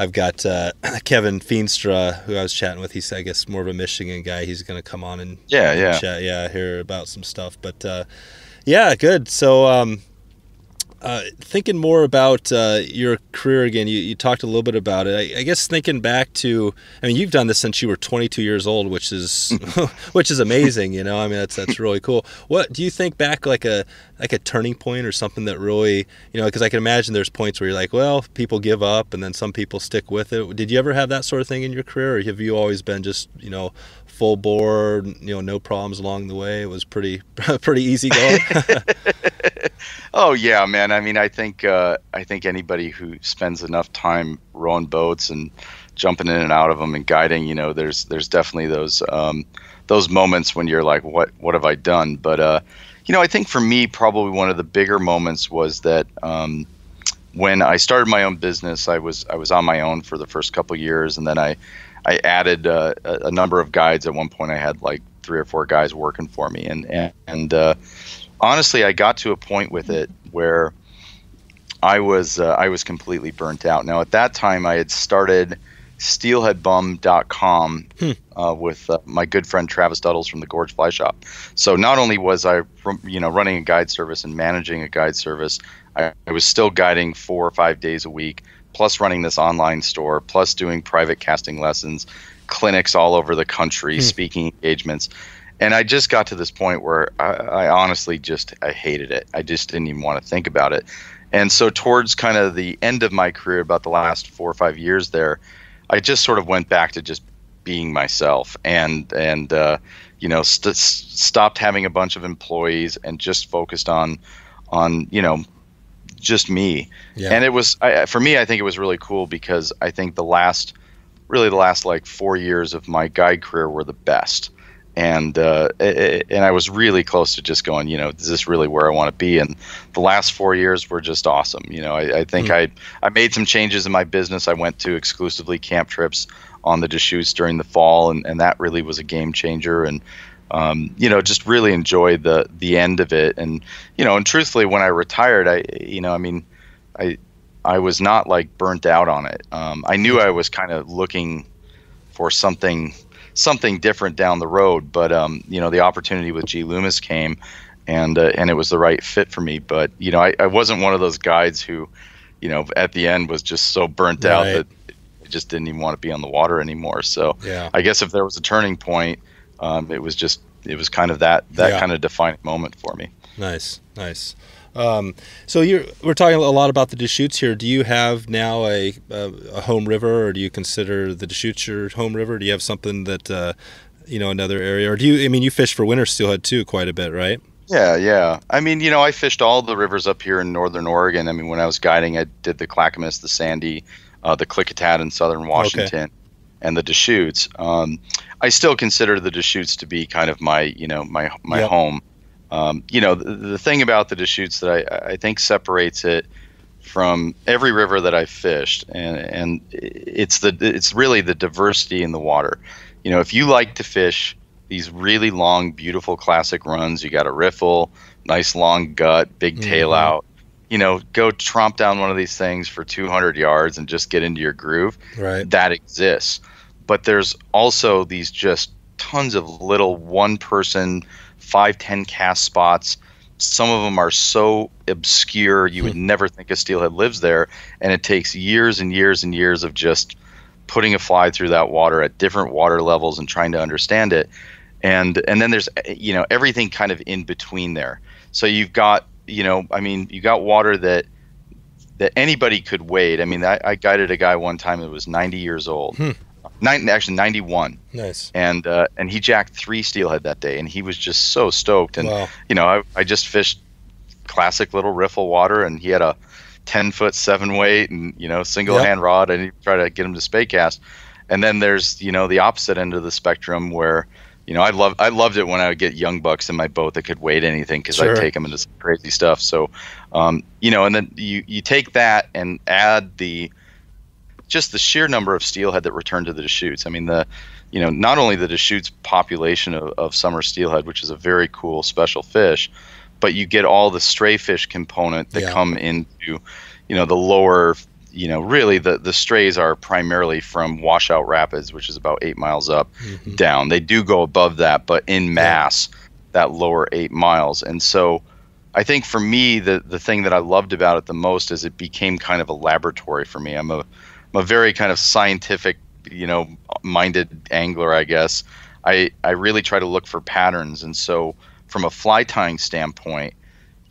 I've got uh, Kevin Feenstra, who I was chatting with. He's, I guess, more of a Michigan guy. He's going to come on and yeah yeah chat, yeah, hear about some stuff. But uh, yeah, good. So, um, uh, thinking more about uh, your career again, you, you talked a little bit about it. I, I guess thinking back to, I mean, you've done this since you were 22 years old, which is which is amazing. You know, I mean, that's that's really cool. What do you think back like a like a turning point or something that really, you know, because I can imagine there's points where you're like, well, people give up, and then some people stick with it. Did you ever have that sort of thing in your career, or have you always been just, you know, full bore, you know, no problems along the way? It was pretty pretty easy going. Oh yeah, man. I mean, I think uh, I think anybody who spends enough time rowing boats and jumping in and out of them and guiding, you know, there's there's definitely those um, those moments when you're like, what what have I done? But uh, you know, I think for me, probably one of the bigger moments was that um, when I started my own business, I was I was on my own for the first couple years, and then I I added uh, a, a number of guides. At one point, I had like three or four guys working for me, and and, and uh, honestly, I got to a point with it where I was uh, I was completely burnt out. Now at that time, I had started SteelheadBum.com Hmm. uh, with uh, my good friend Travis Duddles from the Gorge Fly Shop. So not only was I you know running a guide service and managing a guide service, I, I was still guiding four or five days a week, plus running this online store, plus doing private casting lessons, clinics all over the country, Hmm. speaking engagements and I just got to this point where I, I honestly just I hated it. I just didn't even want to think about it. And so towards kind of the end of my career, about the last four or five years there, I just sort of went back to just being myself and and uh, you know st- stopped having a bunch of employees and just focused on on you know just me. Yeah. And it was I, for me. I think it was really cool because I think the last really the last like four years of my guide career were the best and uh, it, and I was really close to just going, you know, is this really where I want to be? And the last four years were just awesome. You know, I, I think I I made some changes in my business. I went to exclusively camp trips on the Deschutes during the fall, and, and that really was a game changer. And um, you know, just really enjoyed the the end of it. And you know, and truthfully, when I retired, I you know, I mean, I I was not like burnt out on it. Um, I knew I was kind of looking for something something different down the road. But um, you know, the opportunity with G Loomis came, and uh, and it was the right fit for me. But you know, I, I wasn't one of those guides who, you know, at the end was just so burnt out that I just didn't even want to be on the water anymore. So Yeah. I guess if there was a turning point, um, it was just it was kind of that that Yeah. kind of defining moment for me. Nice, nice. Um, so you're we're talking a lot about the Deschutes here. Do you have now a, a a home river, or do you consider the Deschutes your home river? Do you have something that uh, you know another area, or do you? I mean, you fish for winter steelhead too, quite a bit, right? Yeah, yeah. I mean, you know, I fished all the rivers up here in northern Oregon. I mean, when I was guiding, I did the Clackamas, the Sandy, uh, the Klickitat in southern Washington, and the Deschutes. Um, I still consider the Deschutes to be kind of my, you know, my my Yep. home. Um, you know, the, the thing about the Deschutes that I, I think separates it from every river that I fished, and and it's the it's really the diversity in the water. You know, if you like to fish these really long, beautiful classic runs, you got a riffle, nice long gut, big tail Mhm. out. You know, go tromp down one of these things for 200 yards and just get into your groove Right. that exists. But there's also these just tons of little one person, five, ten cast spots. Some of them are so obscure you would hmm. never think a steelhead lives there. And it takes years and years and years of just putting a fly through that water at different water levels and trying to understand it. And and then there's you know everything kind of in between there. So you've got you know I mean you got water that that anybody could wade. I mean, I, I guided a guy one time that was 90 years old, Hmm. Nine, actually 91, Nice. and uh, and he jacked three steelhead that day, and he was just so stoked. And Wow. you know, I, I just fished classic little riffle water, and he had a 10 foot seven weight, and you know, single Yep. hand rod, and he tried to get him to spey cast. And then there's you know the opposite end of the spectrum where. You know, I love I loved it when I would get young bucks in my boat that could wade anything because Sure. I'd take them into some crazy stuff. So, um, you know, and then you you take that and add the just the sheer number of steelhead that return to the Deschutes. I mean, the you know not only the Deschutes population of, of summer steelhead, which is a very cool special fish, but you get all the stray fish component that Yeah. come into you know the lower you know really the the strays are primarily from washout rapids which is about eight miles up Mhm. down. They do go above that but in mass that lower eight miles. And so i think for me the the thing that i loved about it the most is it became kind of a laboratory for me. I'm a i'm a very kind of scientific you know minded angler i guess. I i really try to look for patterns. And so from a fly tying standpoint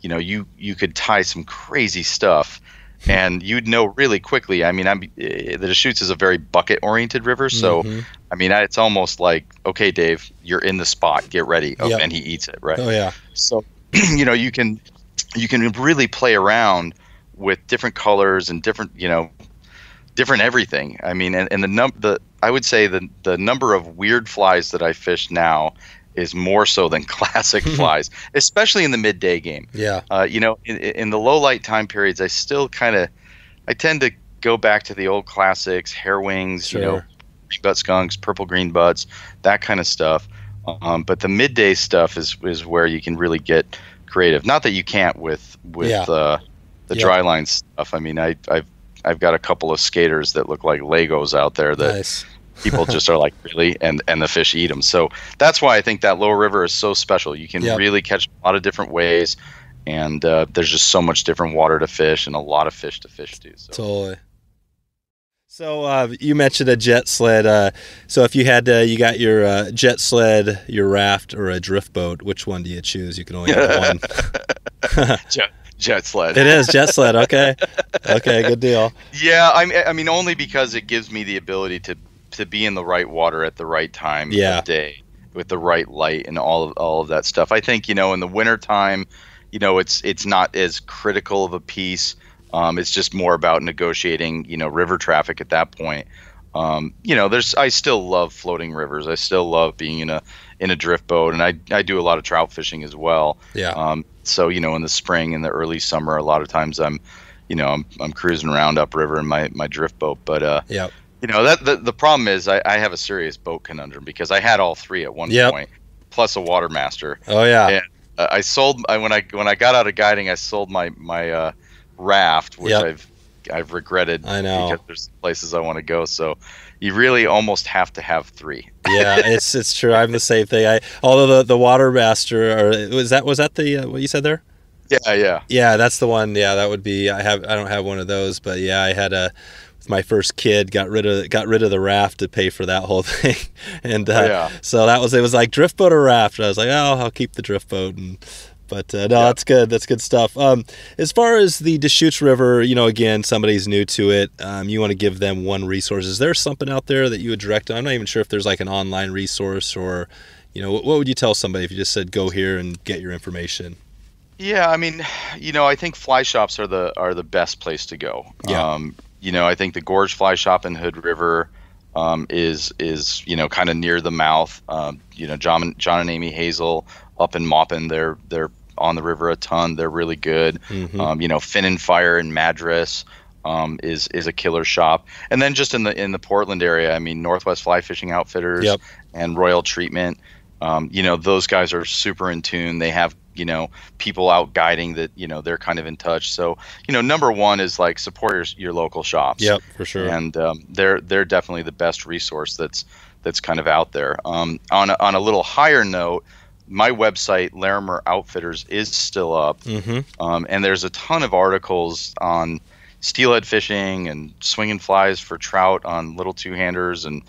you know you you could tie some crazy stuff and you'd know really quickly i mean i'm eh, the deschutes is a very bucket oriented river so Mhm. I mean, it's almost like, okay, Dave, you're in the spot. Get ready, oh, Yep. and he eats it, right? Oh yeah. So, you know, you can you can really play around with different colors and different, you know, different everything. I mean, and, and the num the I would say the the number of weird flies that I fish now is more so than classic flies, especially in the midday game. Yeah. Uh, you know, in, in the low light time periods, I still kind of, I tend to go back to the old classics, hair wings, you know, Sure. butt skunks, purple green butts, that kind of stuff. Um, but the midday stuff is is where you can really get creative. Not that you can't with with Yeah. uh, the Yeah. dry line stuff. I mean, I I've I've got a couple of skaters that look like Legos out there that Nice. People just are like really and and the fish eat them so that's why i think that lower river is so special you can Yep. really catch a lot of different ways and uh, there's just so much different water to fish and a lot of fish to fish too so Totally. So uh, you mentioned a jet sled. Uh, so if you had, uh, you got your uh, jet sled, your raft, or a drift boat, which one do you choose? You can only have one. jet, jet sled it is jet sled. Okay. Okay. Good deal. yeah I mean, I mean only because it gives me the ability to to be in the right water at the right time Yeah. of day with the right light and all of all of that stuff i think you know in the wintertime you know it's it's not as critical of a piece um, it's just more about negotiating you know river traffic at that point um, you know there's i still love floating rivers i still love being in a in a drift boat and i i do a lot of trout fishing as well Yeah. um, so you know, in the spring and the early summer, a lot of times I'm, you know, I'm, I'm cruising around upriver in my, my drift boat. But uh, Yep. You know, that the, the problem is I, I have a serious boat conundrum because I had all three at one Yep. point, plus a watermaster. Oh yeah. Yeah. Uh, I sold I, when I when I got out of guiding, I sold my my uh, raft, which Yep. I've I've regretted I know. because there's places I want to go. So you really almost have to have three. yeah, it's it's true. I'm the same thing. I although the the water master or was that was that the uh, what you said there? Yeah, yeah. Yeah, that's the one. Yeah, that would be. I have. I don't have one of those, but yeah, I had a. My first kid, got rid of got rid of the raft to pay for that whole thing, and uh, yeah. so that was it. Was like drift boat or raft. I was like, oh, I'll keep the drift boat. And but uh, no, Yeah. that's good. That's good stuff. Um, as far as the Deschutes River, you know, again, somebody's new to it. Um, you want to give them one resource. Is there something out there that you would direct? I'm not even sure if there's like an online resource or, you know, what, what would you tell somebody if you just said go here and get your information? Yeah, I mean, you know, I think fly shops are the are the best place to go. Yeah. Um, you know, I think the Gorge Fly Shop in Hood River um, is is you know kind of near the mouth. Um, you know, John John and Amy Hazel up in Maupin, they're they're on the river a ton. They're really good. Mhm. Um, you know, Fin and Fire in Madras um, is is a killer shop. And then just in the in the Portland area, I mean, Northwest Fly Fishing Outfitters Yep. and Royal Treatment. Um, you know, those guys are super in tune. They have you know people out guiding that you know they're kind of in touch. So you know, number one is like support your, your local shops Yep, for sure. and um, they're they're definitely the best resource that's that's kind of out there. Um, on a, on a little higher note, my website Larimer Outfitters is still up, hmm um, and there's a ton of articles on steelhead fishing and swinging flies for trout on little two handers and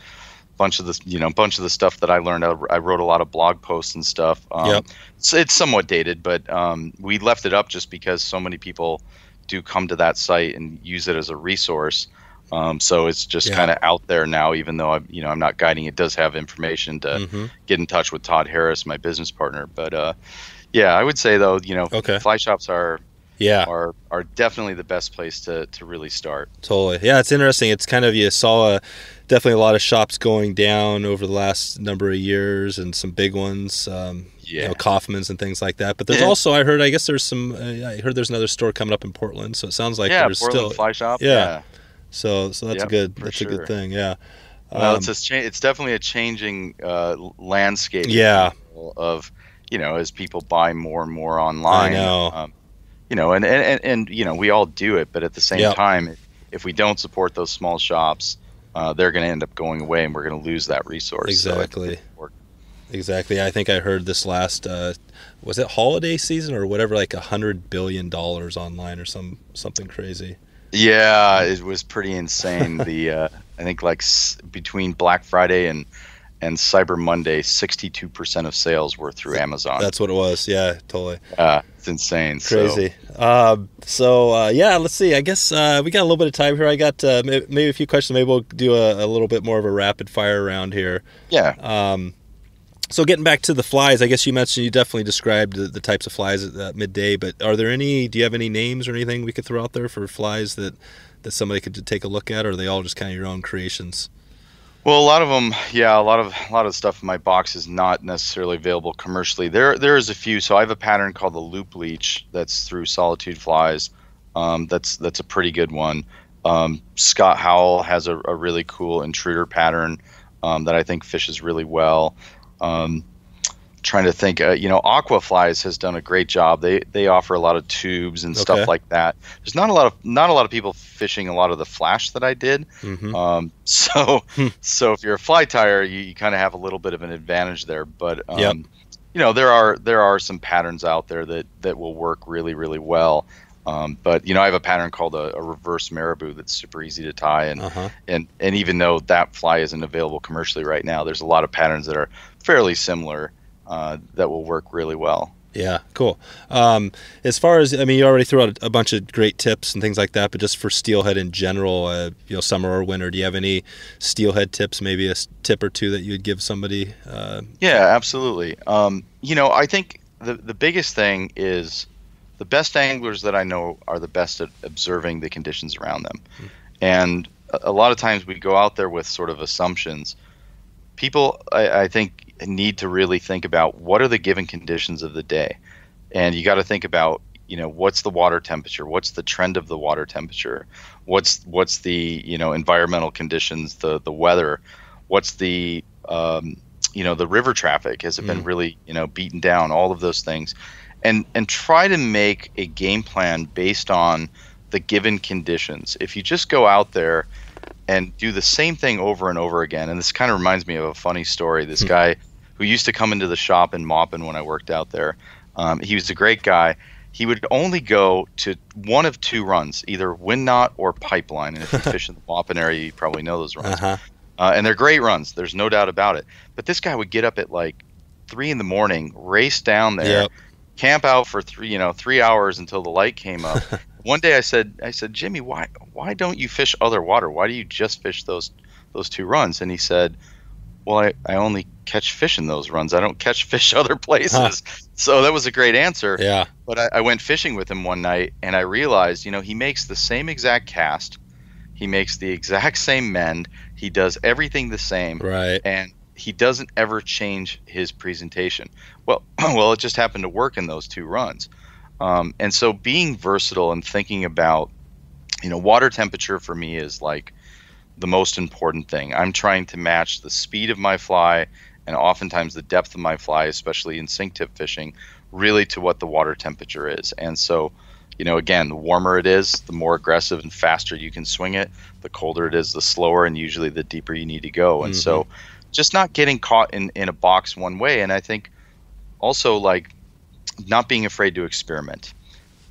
bunch of this you know bunch of the stuff that I learned. I, I wrote a lot of blog posts and stuff. Um, Yep. it's, it's somewhat dated, but um, we left it up just because so many people do come to that site and use it as a resource. Um, so it's just Yeah. kind of out there now, even though I'm, you know, I'm not guiding. It does have information to hmm get in touch with Todd Harris, my business partner. But uh, yeah, I would say though, you know, Okay. fly shops are Yeah, are are definitely the best place to to really start. totally. Yeah, it's interesting. It's kind of you saw a, definitely a lot of shops going down over the last number of years, and some big ones. Um, you Yeah. know, Kaufmann's and things like that. But there's Yeah. also, I heard, I guess there's some. Uh, I heard there's another store coming up in Portland, so it sounds like yeah, there's Portland still. Fly Shop. yeah. So, so that's a good. That's a good thing. Yeah. Well, Um, it's a cha- it's definitely a changing uh, landscape. Yeah. Of you know, as people buy more and more online. know. Um, you know, and, and, and, you know, we all do it, but at the same Yep. time, if we don't support those small shops, uh, they're going to end up going away, and we're going to lose that resource. So Exactly. important. Exactly. I think I heard this last uh, was it holiday season or whatever, like a hundred billion dollars online or some something crazy. Yeah, it was pretty insane. the uh, I think like s- between Black Friday and and Cyber Monday, sixty-two percent of sales were through Amazon. That's what it was. Yeah, totally uh, it's insane. So- crazy. Um, so uh, yeah, let's see. I guess uh, we got a little bit of time here. I got uh, may- maybe a few questions. Maybe we'll do a, a little bit more of a rapid fire round here. yeah. Um, so getting back to the flies, I guess you mentioned you definitely described the, the types of flies at midday. But are there any? Do you have any names or anything we could throw out there for flies that that somebody could take a look at, or are they all just kind of your own creations? Well, a lot of them, yeah, a lot of a lot of stuff in my box is not necessarily available commercially. There, there is a few. So I have a pattern called the loop leech that's through Solitude Flies. Um, that's that's a pretty good one. Um, Scott Howell has a, a really cool intruder pattern um, that I think fishes really well. Um, trying to think, uh, you know, Aquaflies has done a great job. They they offer a lot of tubes and Okay. stuff like that. There's not a lot of not a lot of people fishing a lot of the flash that I did. Mm-hmm. Um, so, Hmm. so if you're a fly tire, you, you kind of have a little bit of an advantage there. But, um, Yep. you know, there are there are some patterns out there that that will work really really well. Um, but you know, I have a pattern called a, a reverse marabou that's super easy to tie, and Uh huh. and and even though that fly isn't available commercially right now, there's a lot of patterns that are fairly similar uh, that will work really well. Yeah, cool. Um, as far as I mean, you already threw out a bunch of great tips and things like that, but just for steelhead in general, uh, you know, summer or winter, do you have any steelhead tips? Maybe a tip or two that you would give somebody? Uh, Yeah, absolutely. Um, you know, I think the the biggest thing is the best anglers that I know are the best at observing the conditions around them. And a, a lot of times we go out there with sort of assumptions. People, I, I think, need to really think about what are the given conditions of the day, and you got to think about you know what's the water temperature, what's the trend of the water temperature, what's what's the you know environmental conditions, the the weather, what's the um, you know the river traffic? Has it been Mm. really you know beaten down? All of those things. And and try to make a game plan based on the given conditions. If you just go out there and do the same thing over and over again and this kind of reminds me of a funny story. This Hmm. guy who used to come into the shop in Maupin when I worked out there um, he was a great guy he would only go to one of two runs either wind knot or pipeline and if you fish in the Maupin area you probably know those runs uh huh. uh, and they're great runs. There's no doubt about it. But this guy would get up at like three in the morning, race down there, Yep. camp out for three, you know, three hours until the light came up. One day I said, I said, Jimmy, why, why don't you fish other water? Why do you just fish those, those two runs? And he said, Well, I, I only catch fish in those runs. I don't catch fish other places. So that was a great answer. Yeah. But I, I went fishing with him one night and I realized, you know, he makes the same exact cast. He makes the exact same mend. He does everything the same. Right. And he doesn't ever change his presentation. Well, well, it just happened to work in those two runs. Um, and so being versatile and thinking about, you know, water temperature for me is like the most important thing. I'm trying to match the speed of my fly and oftentimes the depth of my fly, especially in sink tip fishing, really to what the water temperature is. And so, you know, again, the warmer it is, the more aggressive and faster you can swing it. The colder it is, the slower and usually the deeper you need to go. And mm-hmm. so, just not getting caught in, in a box one way. And I think also like not being afraid to experiment.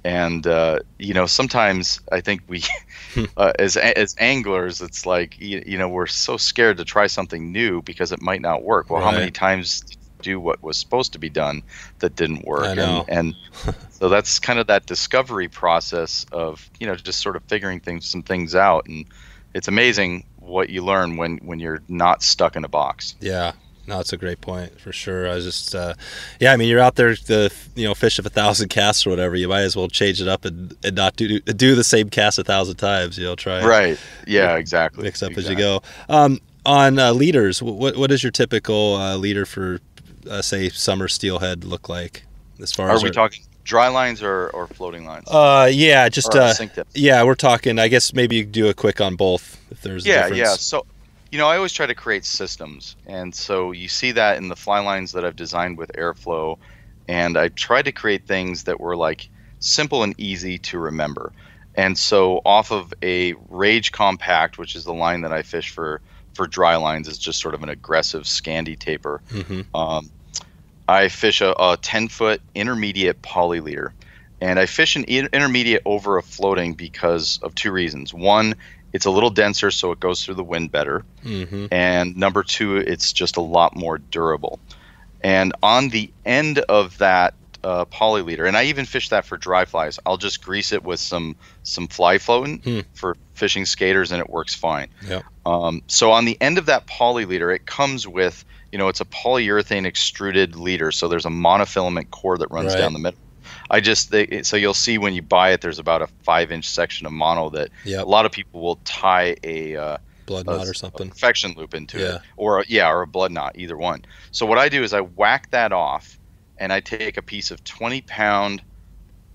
And uh, you know, sometimes I think we, uh, as as anglers, it's like you, you, know we're so scared to try something new because it might not work. Well, right. how many times do what was supposed to be done that didn't work? And, and so that's kind of that discovery process of you know just sort of figuring things some things out, and it's amazing what you learn when when you're not stuck in a box. Yeah, no, it's a great point for sure. I was just, uh, yeah, I mean, you're out there to you know fish of a thousand casts or whatever. You might as well change it up and, and not do do the same cast a thousand times. You know, try right. Yeah, exactly. Mix up exactly. as you go. Um, on uh, leaders, what what is your typical uh, leader for, uh, say, summer steelhead look like? As far as are as we our, talking dry lines or, or floating lines? Uh, yeah, just uh, yeah, we're talking. I guess maybe you do a quick on both if there's yeah, yeah. So you know, I always try to create systems, and so you see that in the fly lines that I've designed with Airflo, and I tried to create things that were like simple and easy to remember. And so, off of a Rage Compact, which is the line that I fish for for dry lines, is just sort of an aggressive Scandi taper. Mm-hmm. Um, I fish a, a 10 foot intermediate poly leader. And I fish an intermediate over a floating because of two reasons. One, it's a little denser, so it goes through the wind better. Mm-hmm. And number two, it's just a lot more durable. And on the end of that uh, poly leader, and I even fish that for dry flies. I'll just grease it with some some fly floating hmm. for fishing skaters, and it works fine. Yep. Um, so on the end of that poly leader, it comes with you know it's a polyurethane extruded leader, so there's a monofilament core that runs right. down the middle. I just they, so you'll see when you buy it, there's about a five inch section of mono that yep. a lot of people will tie a uh, blood knot or something, perfection loop into yeah. it, or yeah, or a blood knot, either one. So what I do is I whack that off, and I take a piece of 20 pound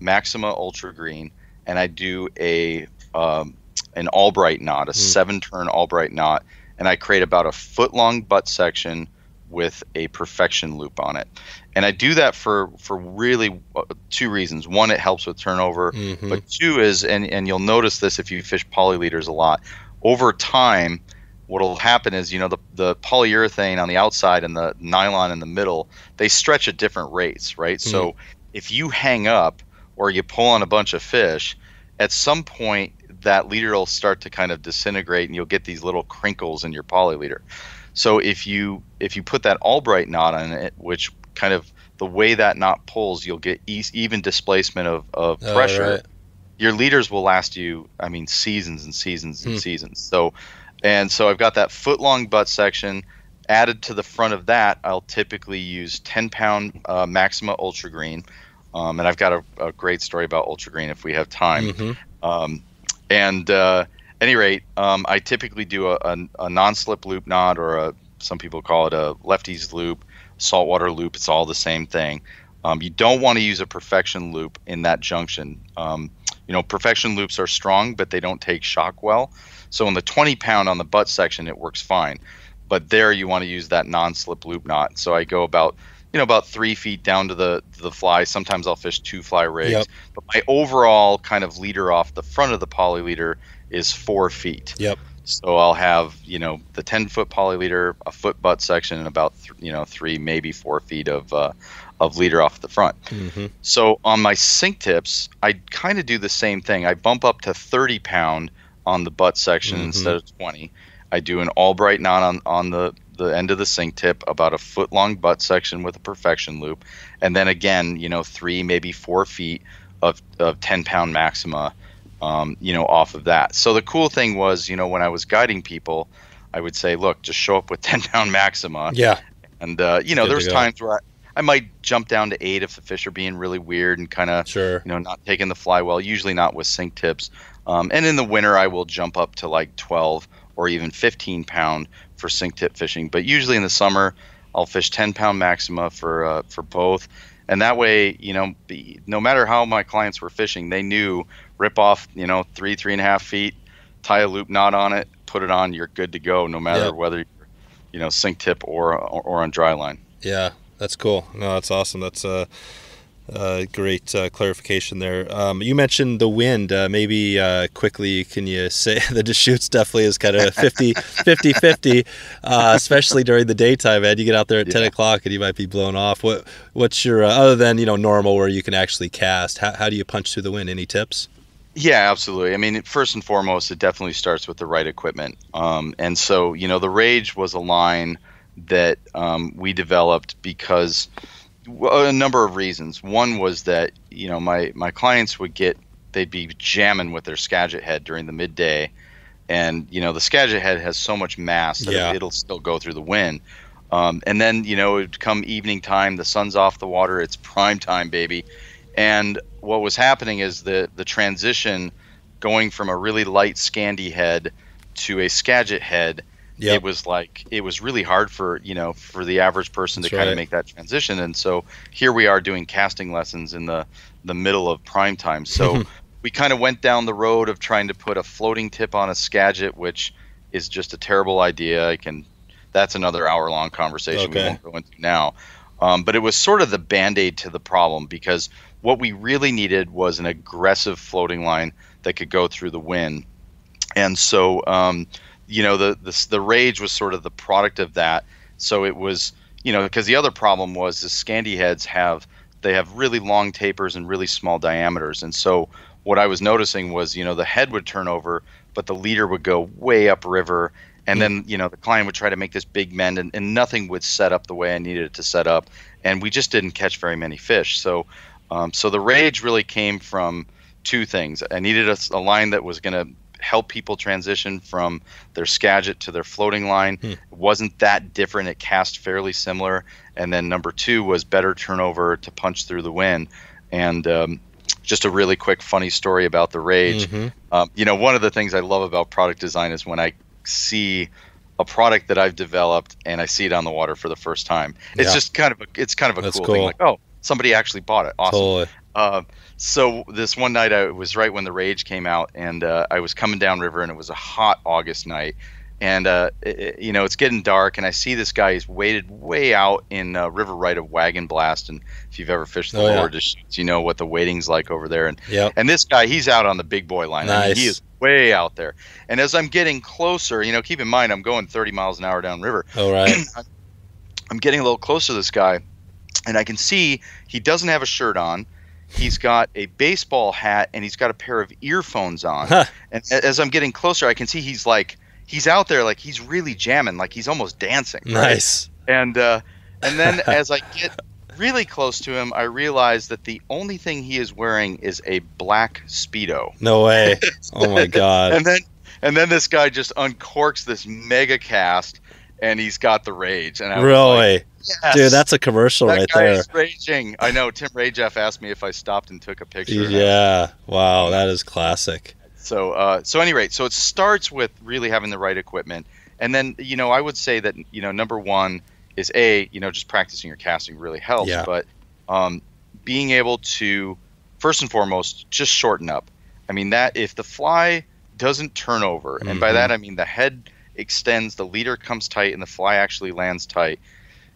Maxima Ultra Green, and I do a um, an Albright knot, a mm. seven turn Albright knot, and I create about a foot long butt section with a perfection loop on it and I do that for for really uh, two reasons. One, it helps with turnover, mm-hmm. but two is, and and you'll notice this if you fish poly leaders a lot, over time, what'll happen is you know the the polyurethane on the outside and the nylon in the middle, they stretch at different rates, right? Mm-hmm. So if you hang up or you pull on a bunch of fish, at some point that leader will start to kind of disintegrate, and you'll get these little crinkles in your poly leader. So if you if you put that Albright knot on it, which kind of the way that knot pulls, you'll get e- even displacement of, of oh, pressure. Right. Your leaders will last you, I mean, seasons and seasons and hmm. seasons. So, and so I've got that foot long butt section. Added to the front of that, I'll typically use 10 pound uh, Maxima Ultra Green. Um, and I've got a, a, great story about Ultra Green if we have time. Mm-hmm. Um, and uh, any rate, um, I typically do a, a, a non slip loop knot or a, some people call it a lefty's loop saltwater loop. It's all the same thing. Um, you don't want to use a perfection loop in that junction. Um, you know, perfection loops are strong, but they don't take shock well. So in the 20 pound on the butt section, it works fine. But there, you want to use that non-slip loop knot. So I go about, you know, about three feet down to the to the fly. Sometimes I'll fish two fly rigs. Yep. But my overall kind of leader off the front of the poly leader is four feet. Yep. So I'll have you know the 10 foot poly leader, a foot butt section, and about th- you know three maybe four feet of uh, of leader off the front. Mm-hmm. So on my sink tips, I kind of do the same thing. I bump up to 30 pound on the butt section mm-hmm. instead of 20. I do an Albright knot on on the the end of the sink tip, about a foot long butt section with a perfection loop, and then again, you know, three maybe four feet of of 10 pound maxima um, you know, off of that. So the cool thing was, you know, when I was guiding people, I would say, look, just show up with 10 pound maxima. Yeah. And, uh, you know, there's times where I, I, might jump down to eight if the fish are being really weird and kind of, sure. you know, not taking the fly well, usually not with sink tips. Um, and in the winter, I will jump up to like 12 or even 15 pound for sink tip fishing. But usually in the summer, I'll fish 10 pound maxima for uh, for both, and that way, you know, be, no matter how my clients were fishing, they knew rip off, you know, three three and a half feet, tie a loop knot on it, put it on, you're good to go, no matter whether you're, you know, sink tip or or, or on dry line. Yeah, that's cool. No, that's awesome. That's a, a great uh, clarification there. Um, you mentioned the wind. Uh, maybe uh, quickly, can you say the Deschutes definitely is kind of 50 50 50, uh, especially during the daytime, Ed. You get out there at 10 o'clock and you might be blown off. What What's your, uh, other than, you know, normal where you can actually cast, how, how do you punch through the wind? Any tips? Yeah, absolutely. I mean, first and foremost, it definitely starts with the right equipment. Um, and so, you know, the Rage was a line that um, we developed because well, a number of reasons. One was that you know my my clients would get they'd be jamming with their Skagit head during the midday, and you know the Skagit head has so much mass that Yeah. it'll still go through the wind. Um, and then you know it would come evening time, the sun's off the water, it's prime time, baby. And what was happening is the the transition going from a really light Scandi head to a Skagit head Yep. it was like it was really hard for you know for the average person That's to kind of make that transition. And so here we are doing casting lessons in the the middle of prime time. So we kind of went down the road of trying to put a floating tip on a skagit which is just a terrible idea. I can that's another hour long conversation okay. we won't go into now. Um, but it was sort of the band-aid to the problem because what we really needed was an aggressive floating line that could go through the wind. And so um, you know the, the the rage was sort of the product of that. So it was you know because the other problem was the Scandi heads have they have really long tapers and really small diameters. And so what I was noticing was you know the head would turn over but the leader would go way upriver. and then you know the client would try to make this big mend and, and nothing would set up the way I needed it to set up. And we just didn't catch very many fish. So um, so the rage really came from two things I needed a line that was going to help people transition from their Skagit to their floating line. Hmm. It wasn't that different. It cast fairly similar. And then number two was better turnover to punch through the wind. And um, just a really quick funny story about the Rage. Mhm. Um, you know, one of the things I love about product design is when I see a product that I've developed and I see it on the water for the first time. It's Yeah. just kind of a, it's kind of a cool, cool. thing. Like, oh, somebody actually bought it. Awesome. Totally. Uh, so this one night, I was right when the Rage came out, and uh, I was coming down river, and it was a hot August night, and uh, it- you know it's getting dark, and I see this guy. He's waded way out in uh, river right of Wagon Blast, and if you've ever fished the Oh, yeah. you know what the wading's like over there. And Yep. and this guy, he's out on the big boy line. I mean, Nice. he is way out there. And as I'm getting closer, you know, keep in mind I'm going 30 miles an hour down river. All right. I'm getting a little closer to this guy, and I can see he doesn't have a shirt on. He's got a baseball hat and he's got a pair of earphones on. Huh. And as I'm getting closer, I can see he's like he's out there, like he's really jamming, like he's almost dancing. right? Nice. And uh, and then as I get really close to him, I realize that the only thing he is wearing is a black speedo. No way. Oh my God. And then and then this guy just uncorks this mega cast, and he's got the rage. And I was like, Really? yes, Dude, that's a commercial that right guy there. is raging. I know. Tim Rajeff asked me if I stopped and took a picture. Yeah. Wow, that is classic. So, uh, so any rate, so it starts with really having the right equipment, and then you know I would say that you know number one is a you know just practicing your casting really helps, Yeah. but um, being able to first and foremost just shorten up. I mean that if the fly doesn't turn over, and by Mhm. that I mean the head extends, the leader comes tight, and the fly actually lands tight.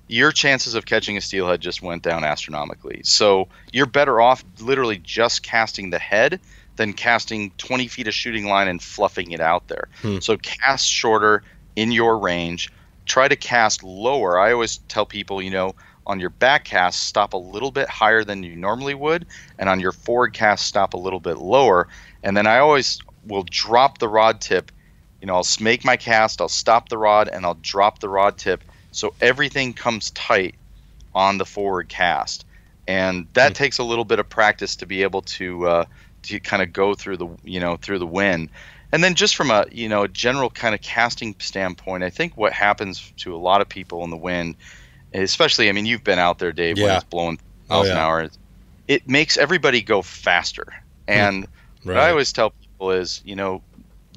Your chances of catching a steelhead just went down astronomically. So you're better off literally just casting the head than casting 20 feet of shooting line and fluffing it out there. Hmm. So cast shorter in your range. Try to cast lower. I always tell people, you know, on your back cast, stop a little bit higher than you normally would, and on your forward cast, stop a little bit lower. And then I always will drop the rod tip. You know, I'll make my cast, I'll stop the rod, and I'll drop the rod tip so everything comes tight on the forward cast. And that Hmm. takes a little bit of practice to be able to uh, to kind of go through the you know through the wind. And then just from a you know general kind of casting standpoint, I think what happens to a lot of people in the wind, especially I mean you've been out there, Dave, when Yeah. it's blowing Oh, miles an hour, it makes everybody go faster. And what I always tell people is, you know,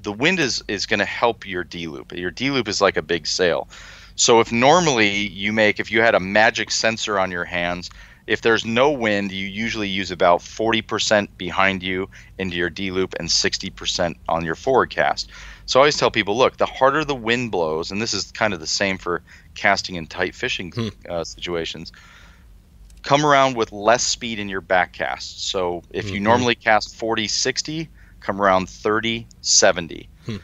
the wind is is going to help your D loop. Your D loop is like a big sail. So if normally you make if you had a magic sensor on your hands, if there's no wind, you usually use about 40% behind you into your D loop and 60% on your forward cast. So I always tell people, look, the harder the wind blows, and this is kind of the same for casting in tight fishing Hmm. uh, situations. Come around with less speed in your back cast. So if you Mhm. normally cast 40, 60, come around 30, 70, Hmm.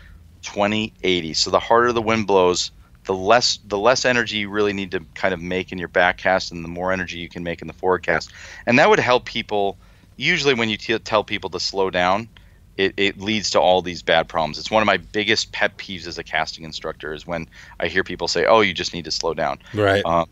20, 80. So the harder the wind blows, the less the less energy you really need to kind of make in your backcast and the more energy you can make in the forecast. And that would help people. Usually, when you t- tell people to slow down, it, it leads to all these bad problems. It's one of my biggest pet peeves as a casting instructor is when I hear people say, "Oh, you just need to slow down." Right. Um,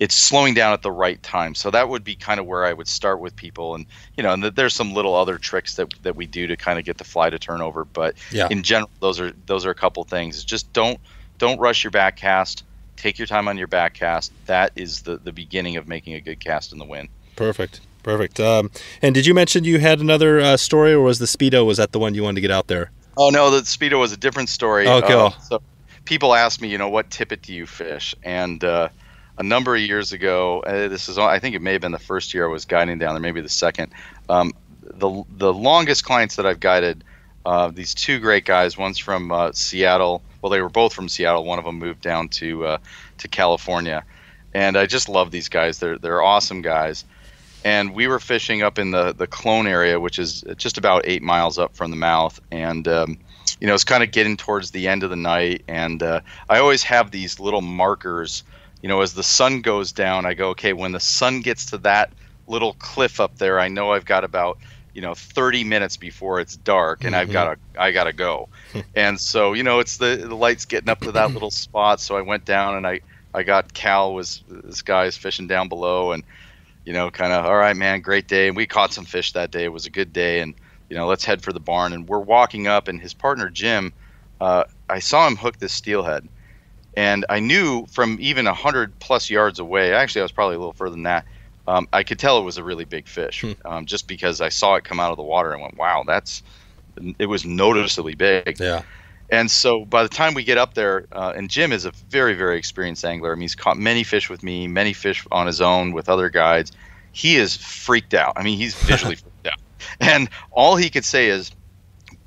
it's slowing down at the right time. So that would be kind of where I would start with people, and you know, and th- there's some little other tricks that that we do to kind of get the fly to turn over. But Yeah. in general, those are those are a couple things. Just don't don't rush your back cast. Take your time on your back cast. That is the the beginning of making a good cast in the wind. Perfect. Perfect. Um, and did you mention you had another uh, story, or was the speedo? Was that the one you wanted to get out there? Oh no, the speedo was a different story. Oh, cool. Um, so people ask me, you know, what tippet do you fish? And uh, a number of years ago, uh, this is I think it may have been the first year I was guiding down there, maybe the second. Um, the the longest clients that I've guided, uh, these two great guys. One's from uh, Seattle. Well, they were both from Seattle. One of them moved down to uh, to California, and I just love these guys. They're they're awesome guys. And we were fishing up in the the Kloan area, which is just about eight miles up from the mouth, and um, you know it's kind of getting towards the end of the night. And uh, I always have these little markers. You know, as the sun goes down, I go, okay, when the sun gets to that little cliff up there, I know I've got about you know 30 minutes before it's dark and I've Mhm. got to I got to go. and so, you know, it's the the lights getting up to that little spot, so I went down and I I got Cal was this guy's fishing down below and you know, kind of all right, man, great day. And we caught some fish that day. It was a good day and you know, let's head for the barn and we're walking up and his partner Jim uh, I saw him hook this steelhead. And I knew from even a hundred plus yards away. Actually, I was probably a little further than that. Um, I could tell it was a really big fish, Hmm. um, just because I saw it come out of the water and went, "Wow, that's." It was noticeably big. Yeah. And so by the time we get up there, uh, and Jim is a very, very experienced angler. I mean, he's caught many fish with me, many fish on his own with other guides. He is freaked out. I mean, he's visually freaked out. And all he could say is,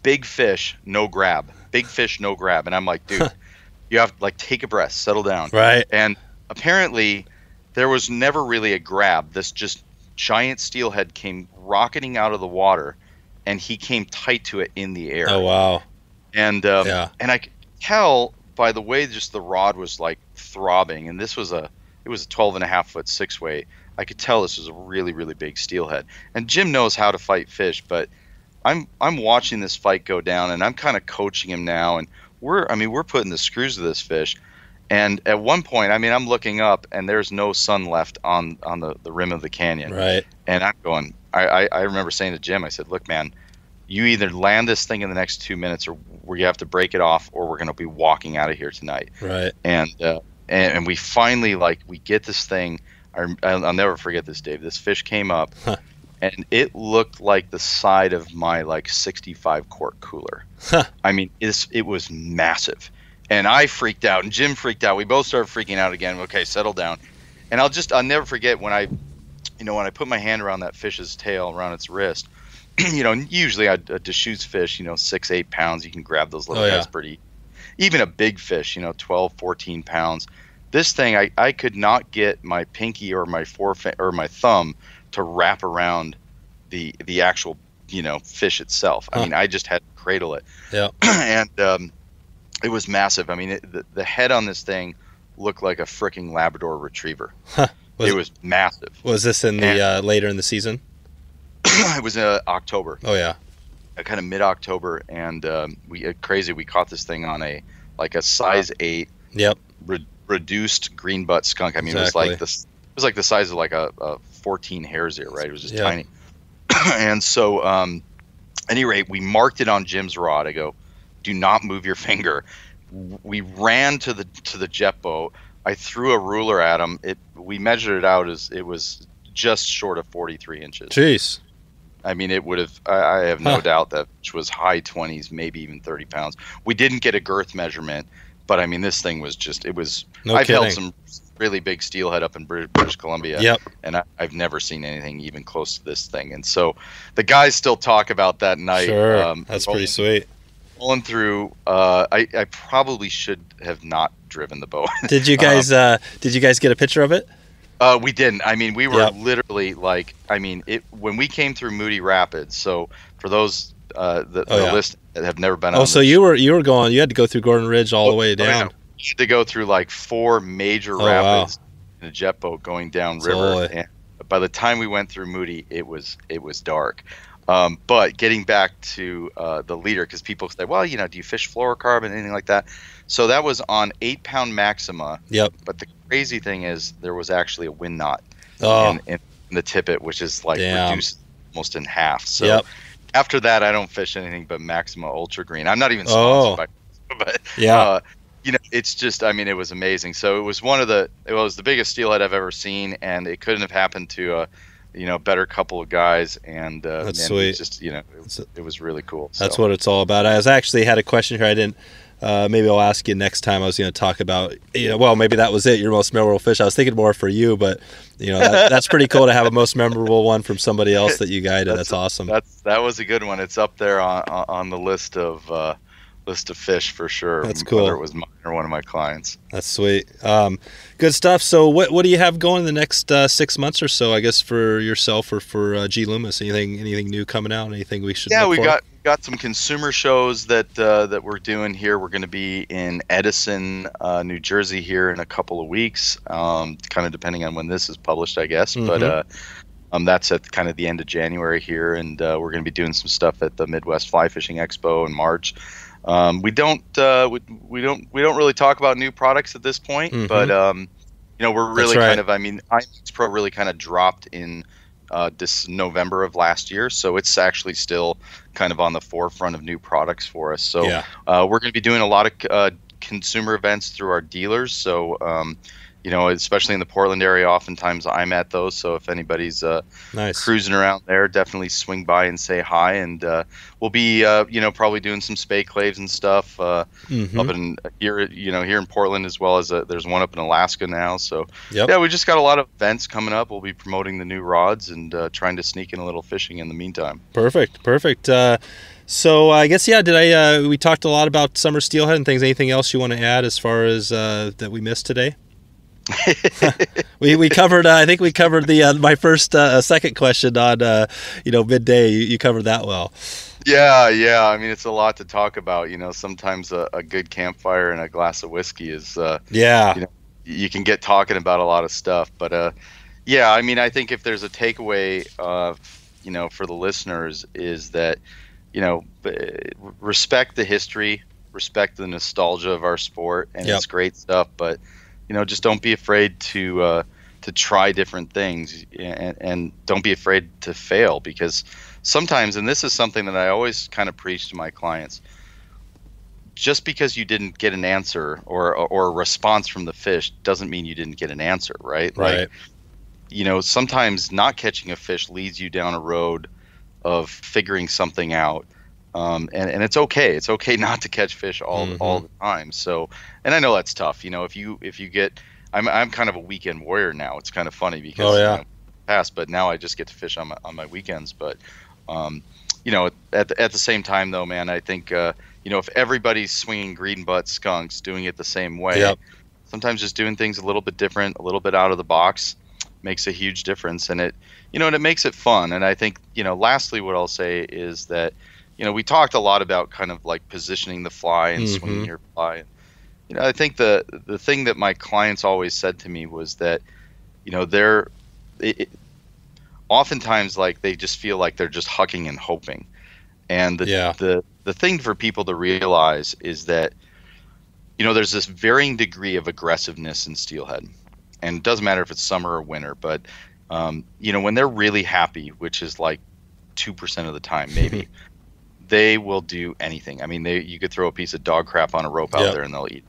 big fish, no grab. Big fish, no grab. And I'm like, dude, you have to like take a breath, settle down. Right. And apparently, there was never really a grab. This just giant steelhead came rocketing out of the water, and he came tight to it in the air Oh wow. and um, Yeah. and I could tell by the way just the rod was like throbbing, and this was a it was a 12 and a half foot six weight. I could tell this was a really really big steelhead, and Jim knows how to fight fish, but I'm I'm watching this fight go down, and I'm kind of coaching him now, and we're I mean we're putting the screws to this fish. And at one point, I mean, I'm looking up, and there's no sun left on on the, the rim of the canyon. Right. And I'm going. I, I, I remember saying to Jim, I said, "Look, man, you either land this thing in the next two minutes, or we have to break it off, or we're going to be walking out of here tonight." Right. And uh, and, and we finally like we get this thing. I, I'll I'll never forget this, Dave. This fish came up. And it looked like the side of my like 65 quart cooler. Huh. I mean, it's, it was massive, and I freaked out, and Jim freaked out. We both started freaking out again. Okay, settle down. And I'll just I'll never forget when I you know, when I put my hand around that fish's tail, around its wrist, you know, usually a, a Deschutes fish, you know, six, eight pounds, you can grab those little Oh, yeah. guys pretty. Even a big fish, you know, 12, 14 pounds. This thing, I, I could not get my pinky or my forefinger or my thumb to wrap around the the actual, you know, fish itself. I mean, I just had to cradle it. Yeah. and um, it was massive. I mean, it, the, the head on this thing looked like a freaking Labrador retriever. Was it it- was massive. Was this in the Yeah. uh, later in the season? it was uh, October, Oh yeah. uh, kind of mid October, and um, we uh, crazy. We caught this thing on a like a size eight Yep. re- reduced green butt skunk. I mean, Exactly. it was like this. It was like the size of like a, a 14 hare's ear, right? It was just Yeah. tiny. and so, um, any rate, we marked it on Jim's rod. I go, do not move your finger. We ran to the to the jet boat. I threw a ruler at him. It we measured it out as it was just short of 43 inches Jeez. I mean, it would have. I, I have no Huh. doubt that which was high twenties, maybe even thirty pounds. We didn't get a girth measurement, but I mean, this thing was just. It was. No I've kidding. held some really big steelhead up in British, Columbia, Yep. and I, I've never seen anything even close to this thing. And so, the guys still talk about that night. Sure. um, That's rolling- pretty sweet. Rolling through. Uh, I, I probably should have not driven the boat. Did you guys uh, did you guys get a picture of it? Uh, we didn't. I mean, we were Yep. literally like, I mean, it when we came through Moody Rapids. So for those uh, the, Oh, the yeah. list that have never been Oh, on, so you were you were going. You had to go through Gordon Ridge all the way Oh, yeah. down. Had to go through like four major Oh, wow. rapids in a jet boat going down river. And by the time we went through Moody, it was it was dark. Um, but getting back to uh, the leader, because people say, well, you know, do you fish fluorocarbon, anything like that? So that was on eight pound maxima. Yep. But the crazy thing is, there was actually a wind knot Oh, in, in the tippet, which is like Damn. reduced almost in half. So Yep. after that, I don't fish anything but Maxima Ultra Green. I'm not even Oh. by, but yeah. uh, you know, it's just, I mean, it was amazing. So it was one of the, it was the biggest steelhead I've ever seen, and it couldn't have happened to a, you know, better couple of guys. And uh, That's and it sweet. Just you know, it was, it was really cool. That's so. what it's all about. I was actually had a question here. I didn't. Uh, maybe I'll ask you next time. I was going to talk about. You know, well, maybe that was it. Your most memorable fish. I was thinking more for you, but you know, that, that's pretty cool to have a most memorable one from somebody else that you guided. That's, That's- awesome. That's that was a good one. It's up there on on on the list of uh, list of fish for sure. That's cool. Whether it was mine or one of my clients. That's sweet. Um, good stuff. So, what what do you have going in the next uh, six months or so? I guess for yourself or for uh, G Loomis. Anything anything new coming out? Anything we should? Yeah, look we for? got got some consumer shows that uh, that we're doing here. We're going to be in Edison, uh, New Jersey, here in a couple of weeks. Um, kind of depending on when this is published, I guess. But Mhm. uh, um, that's at kind of the end of January here, and uh, we're going to be doing some stuff at the Midwest Fly Fishing Expo in March. Um, we don't uh, we, we don't we don't really talk about new products at this point, Mhm. but um, you know we're really right. kind of I mean IMX Pro really kind of dropped in uh, this November of last year, so it's actually still kind of on the forefront of new products for us. So yeah. uh, we're going to be doing a lot of uh, consumer events through our dealers. So um, you know, especially in the Portland area, oftentimes I'm at those. So if anybody's uh, Nice. cruising around there, definitely swing by and say hi. And uh, we'll be, uh, you know, probably doing some spey claves and stuff uh, Mhm. up in here, you know, here in Portland as well as uh, there's one up in Alaska now. So Yep. yeah, we just got a lot of events coming up. We'll be promoting the new rods and uh, trying to sneak in a little fishing in the meantime. Perfect, perfect. Uh, so I guess yeah. Did I? Uh, we talked a lot about summer steelhead and things. Anything else you want to add as far as uh, that we missed today? we we covered. Uh, I think we covered the uh, my first uh, second question on uh, you know midday. You, you covered that well. Yeah, yeah. I mean, it's a lot to talk about. You know, sometimes a, a good campfire and a glass of whiskey is uh, Yeah. You know, you can get talking about a lot of stuff. But uh, yeah, I mean, I think if there's a takeaway, uh, you know, for the listeners is that you know, respect the history, respect the nostalgia of our sport, and Yep. it's great stuff. But you know, just don't be afraid to uh, to try different things, and, and don't be afraid to fail because sometimes, and this is something that I always kind of preach to my clients. Just because you didn't get an answer or or a response from the fish doesn't mean you didn't get an answer, right? Right. Like, you know, sometimes not catching a fish leads you down a road of figuring something out. Um, and, and it's okay. It's okay not to catch fish all Mhm. all the time. So, and I know that's tough. You know, if you if you get, I'm I'm kind of a weekend warrior now. It's kind of funny because Oh, yeah. you know, past, but now I just get to fish on my on my weekends. But, um, you know, at the, at the same time though, man, I think uh, you know if everybody's swinging green butt skunks, doing it the same way, Yep. sometimes just doing things a little bit different, a little bit out of the box, makes a huge difference. And it, you know, and it makes it fun. And I think, you know, lastly, what I'll say is that, you know, we talked a lot about kind of like positioning the fly and Mhm. swinging your fly. You know, I think the the thing that my clients always said to me was that, you know, they're it, it- oftentimes like they just feel like they're just hucking and hoping. And the Yeah. the the thing for people to realize is that you know there's this varying degree of aggressiveness in steelhead and it doesn't matter if it's summer or winter but um, you know when they're really happy which is like 2% of the time maybe they will do anything i mean they you could throw a piece of dog crap on a rope out Yep. there and they'll eat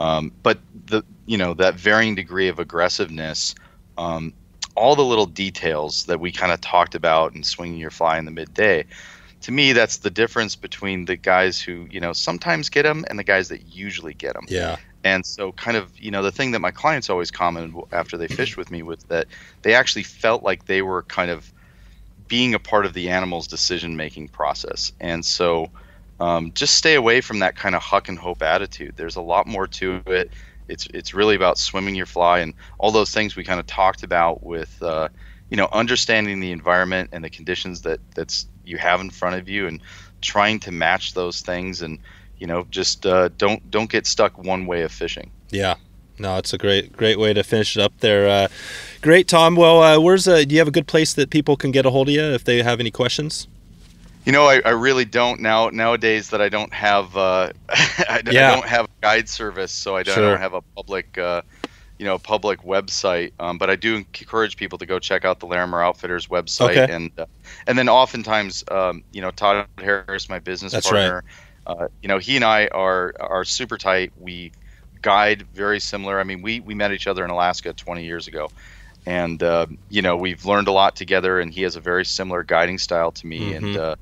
um, but the you know that varying degree of aggressiveness um, all the little details that we kind of talked about and swinging your fly in the midday to me that's the difference between the guys who you know sometimes get them and the guys that usually get them Yeah. and so kind of you know the thing that my clients always commented after they fished with me was that they actually felt like they were kind of being a part of the animal's decision making process. And so um, just stay away from that kind of huck and hope attitude. There's a lot more to it. It's it's really about swimming your fly and all those things we kind of talked about with uh, you know understanding the environment and the conditions that that's you have in front of you and trying to match those things and you know just uh, don't don't get stuck one way of fishing. Yeah. No, it's a great, great way to finish it up there. Uh, great, Tom. Well, uh, where's uh, do you have a good place that people can get a hold of you if they have any questions? You know, I, I really don't now nowadays that I don't have uh, I, d- I Yeah. don't have a guide service, so I don't, I don't have a public uh, you know public website. Um, but I do encourage people to go check out the Larimer Outfitters website, Okay. and uh, and then oftentimes um, you know Todd Harris, my business That's right. partner, uh, you know he and I are are super tight. We guide very similar. I mean, we we met each other in Alaska 20 years ago. And uh, you know we've learned a lot together, and he has a very similar guiding style to me, and Mhm. uh,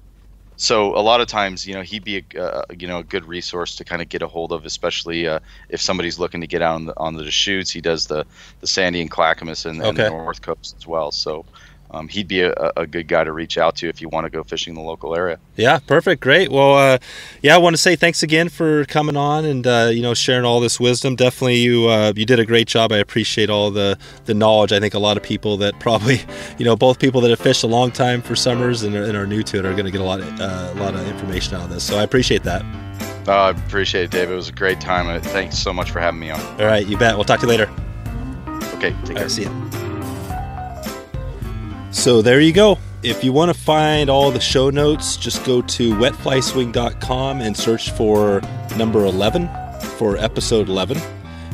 so a lot of times you know he'd be a uh, you know a good resource to kind of get a hold of especially uh, if somebody's looking to get out on the on the Deschutes he does the the Sandy and Clackamas and, and the North Coast as well so um, he'd be a, a good guy to reach out to if you want to go fishing in the local area Yeah, perfect, great. Well, uh, yeah, I want to say thanks again for coming on and uh, you know sharing all this wisdom. Definitely, you uh, you did a great job. I appreciate all the the knowledge. I think a lot of people that probably, you know, both people that have fished a long time for summers and are, and are new to it are going to get a lot of uh, a lot of information out of this. So I appreciate that. uh, I appreciate it Dave it was a great time uh, thanks so much for having me on All right, you bet. We'll talk to you later. okay take All care right, see ya. So there you go. If you want to find all the show notes, just go to wetflyswing.com and search for number 11 for episode 11.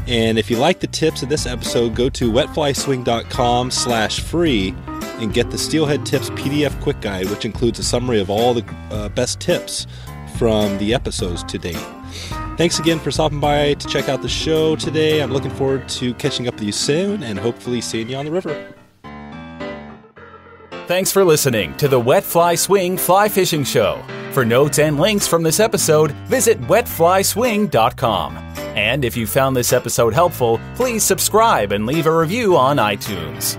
And if you like the tips of this episode, go to wetflyswing.com slash free and get the Steelhead Tips PDF quick guide, which includes a summary of all the uh, best tips from the episodes to date. Thanks again for stopping by to check out the show today. I'm looking forward to catching up with you soon and hopefully seeing you on the river. Thanks for listening to the Wet Fly Swing Fly Fishing Show. For notes and links from this episode, visit wetflyswing.com. And if you found this episode helpful, please subscribe and leave a review on iTunes.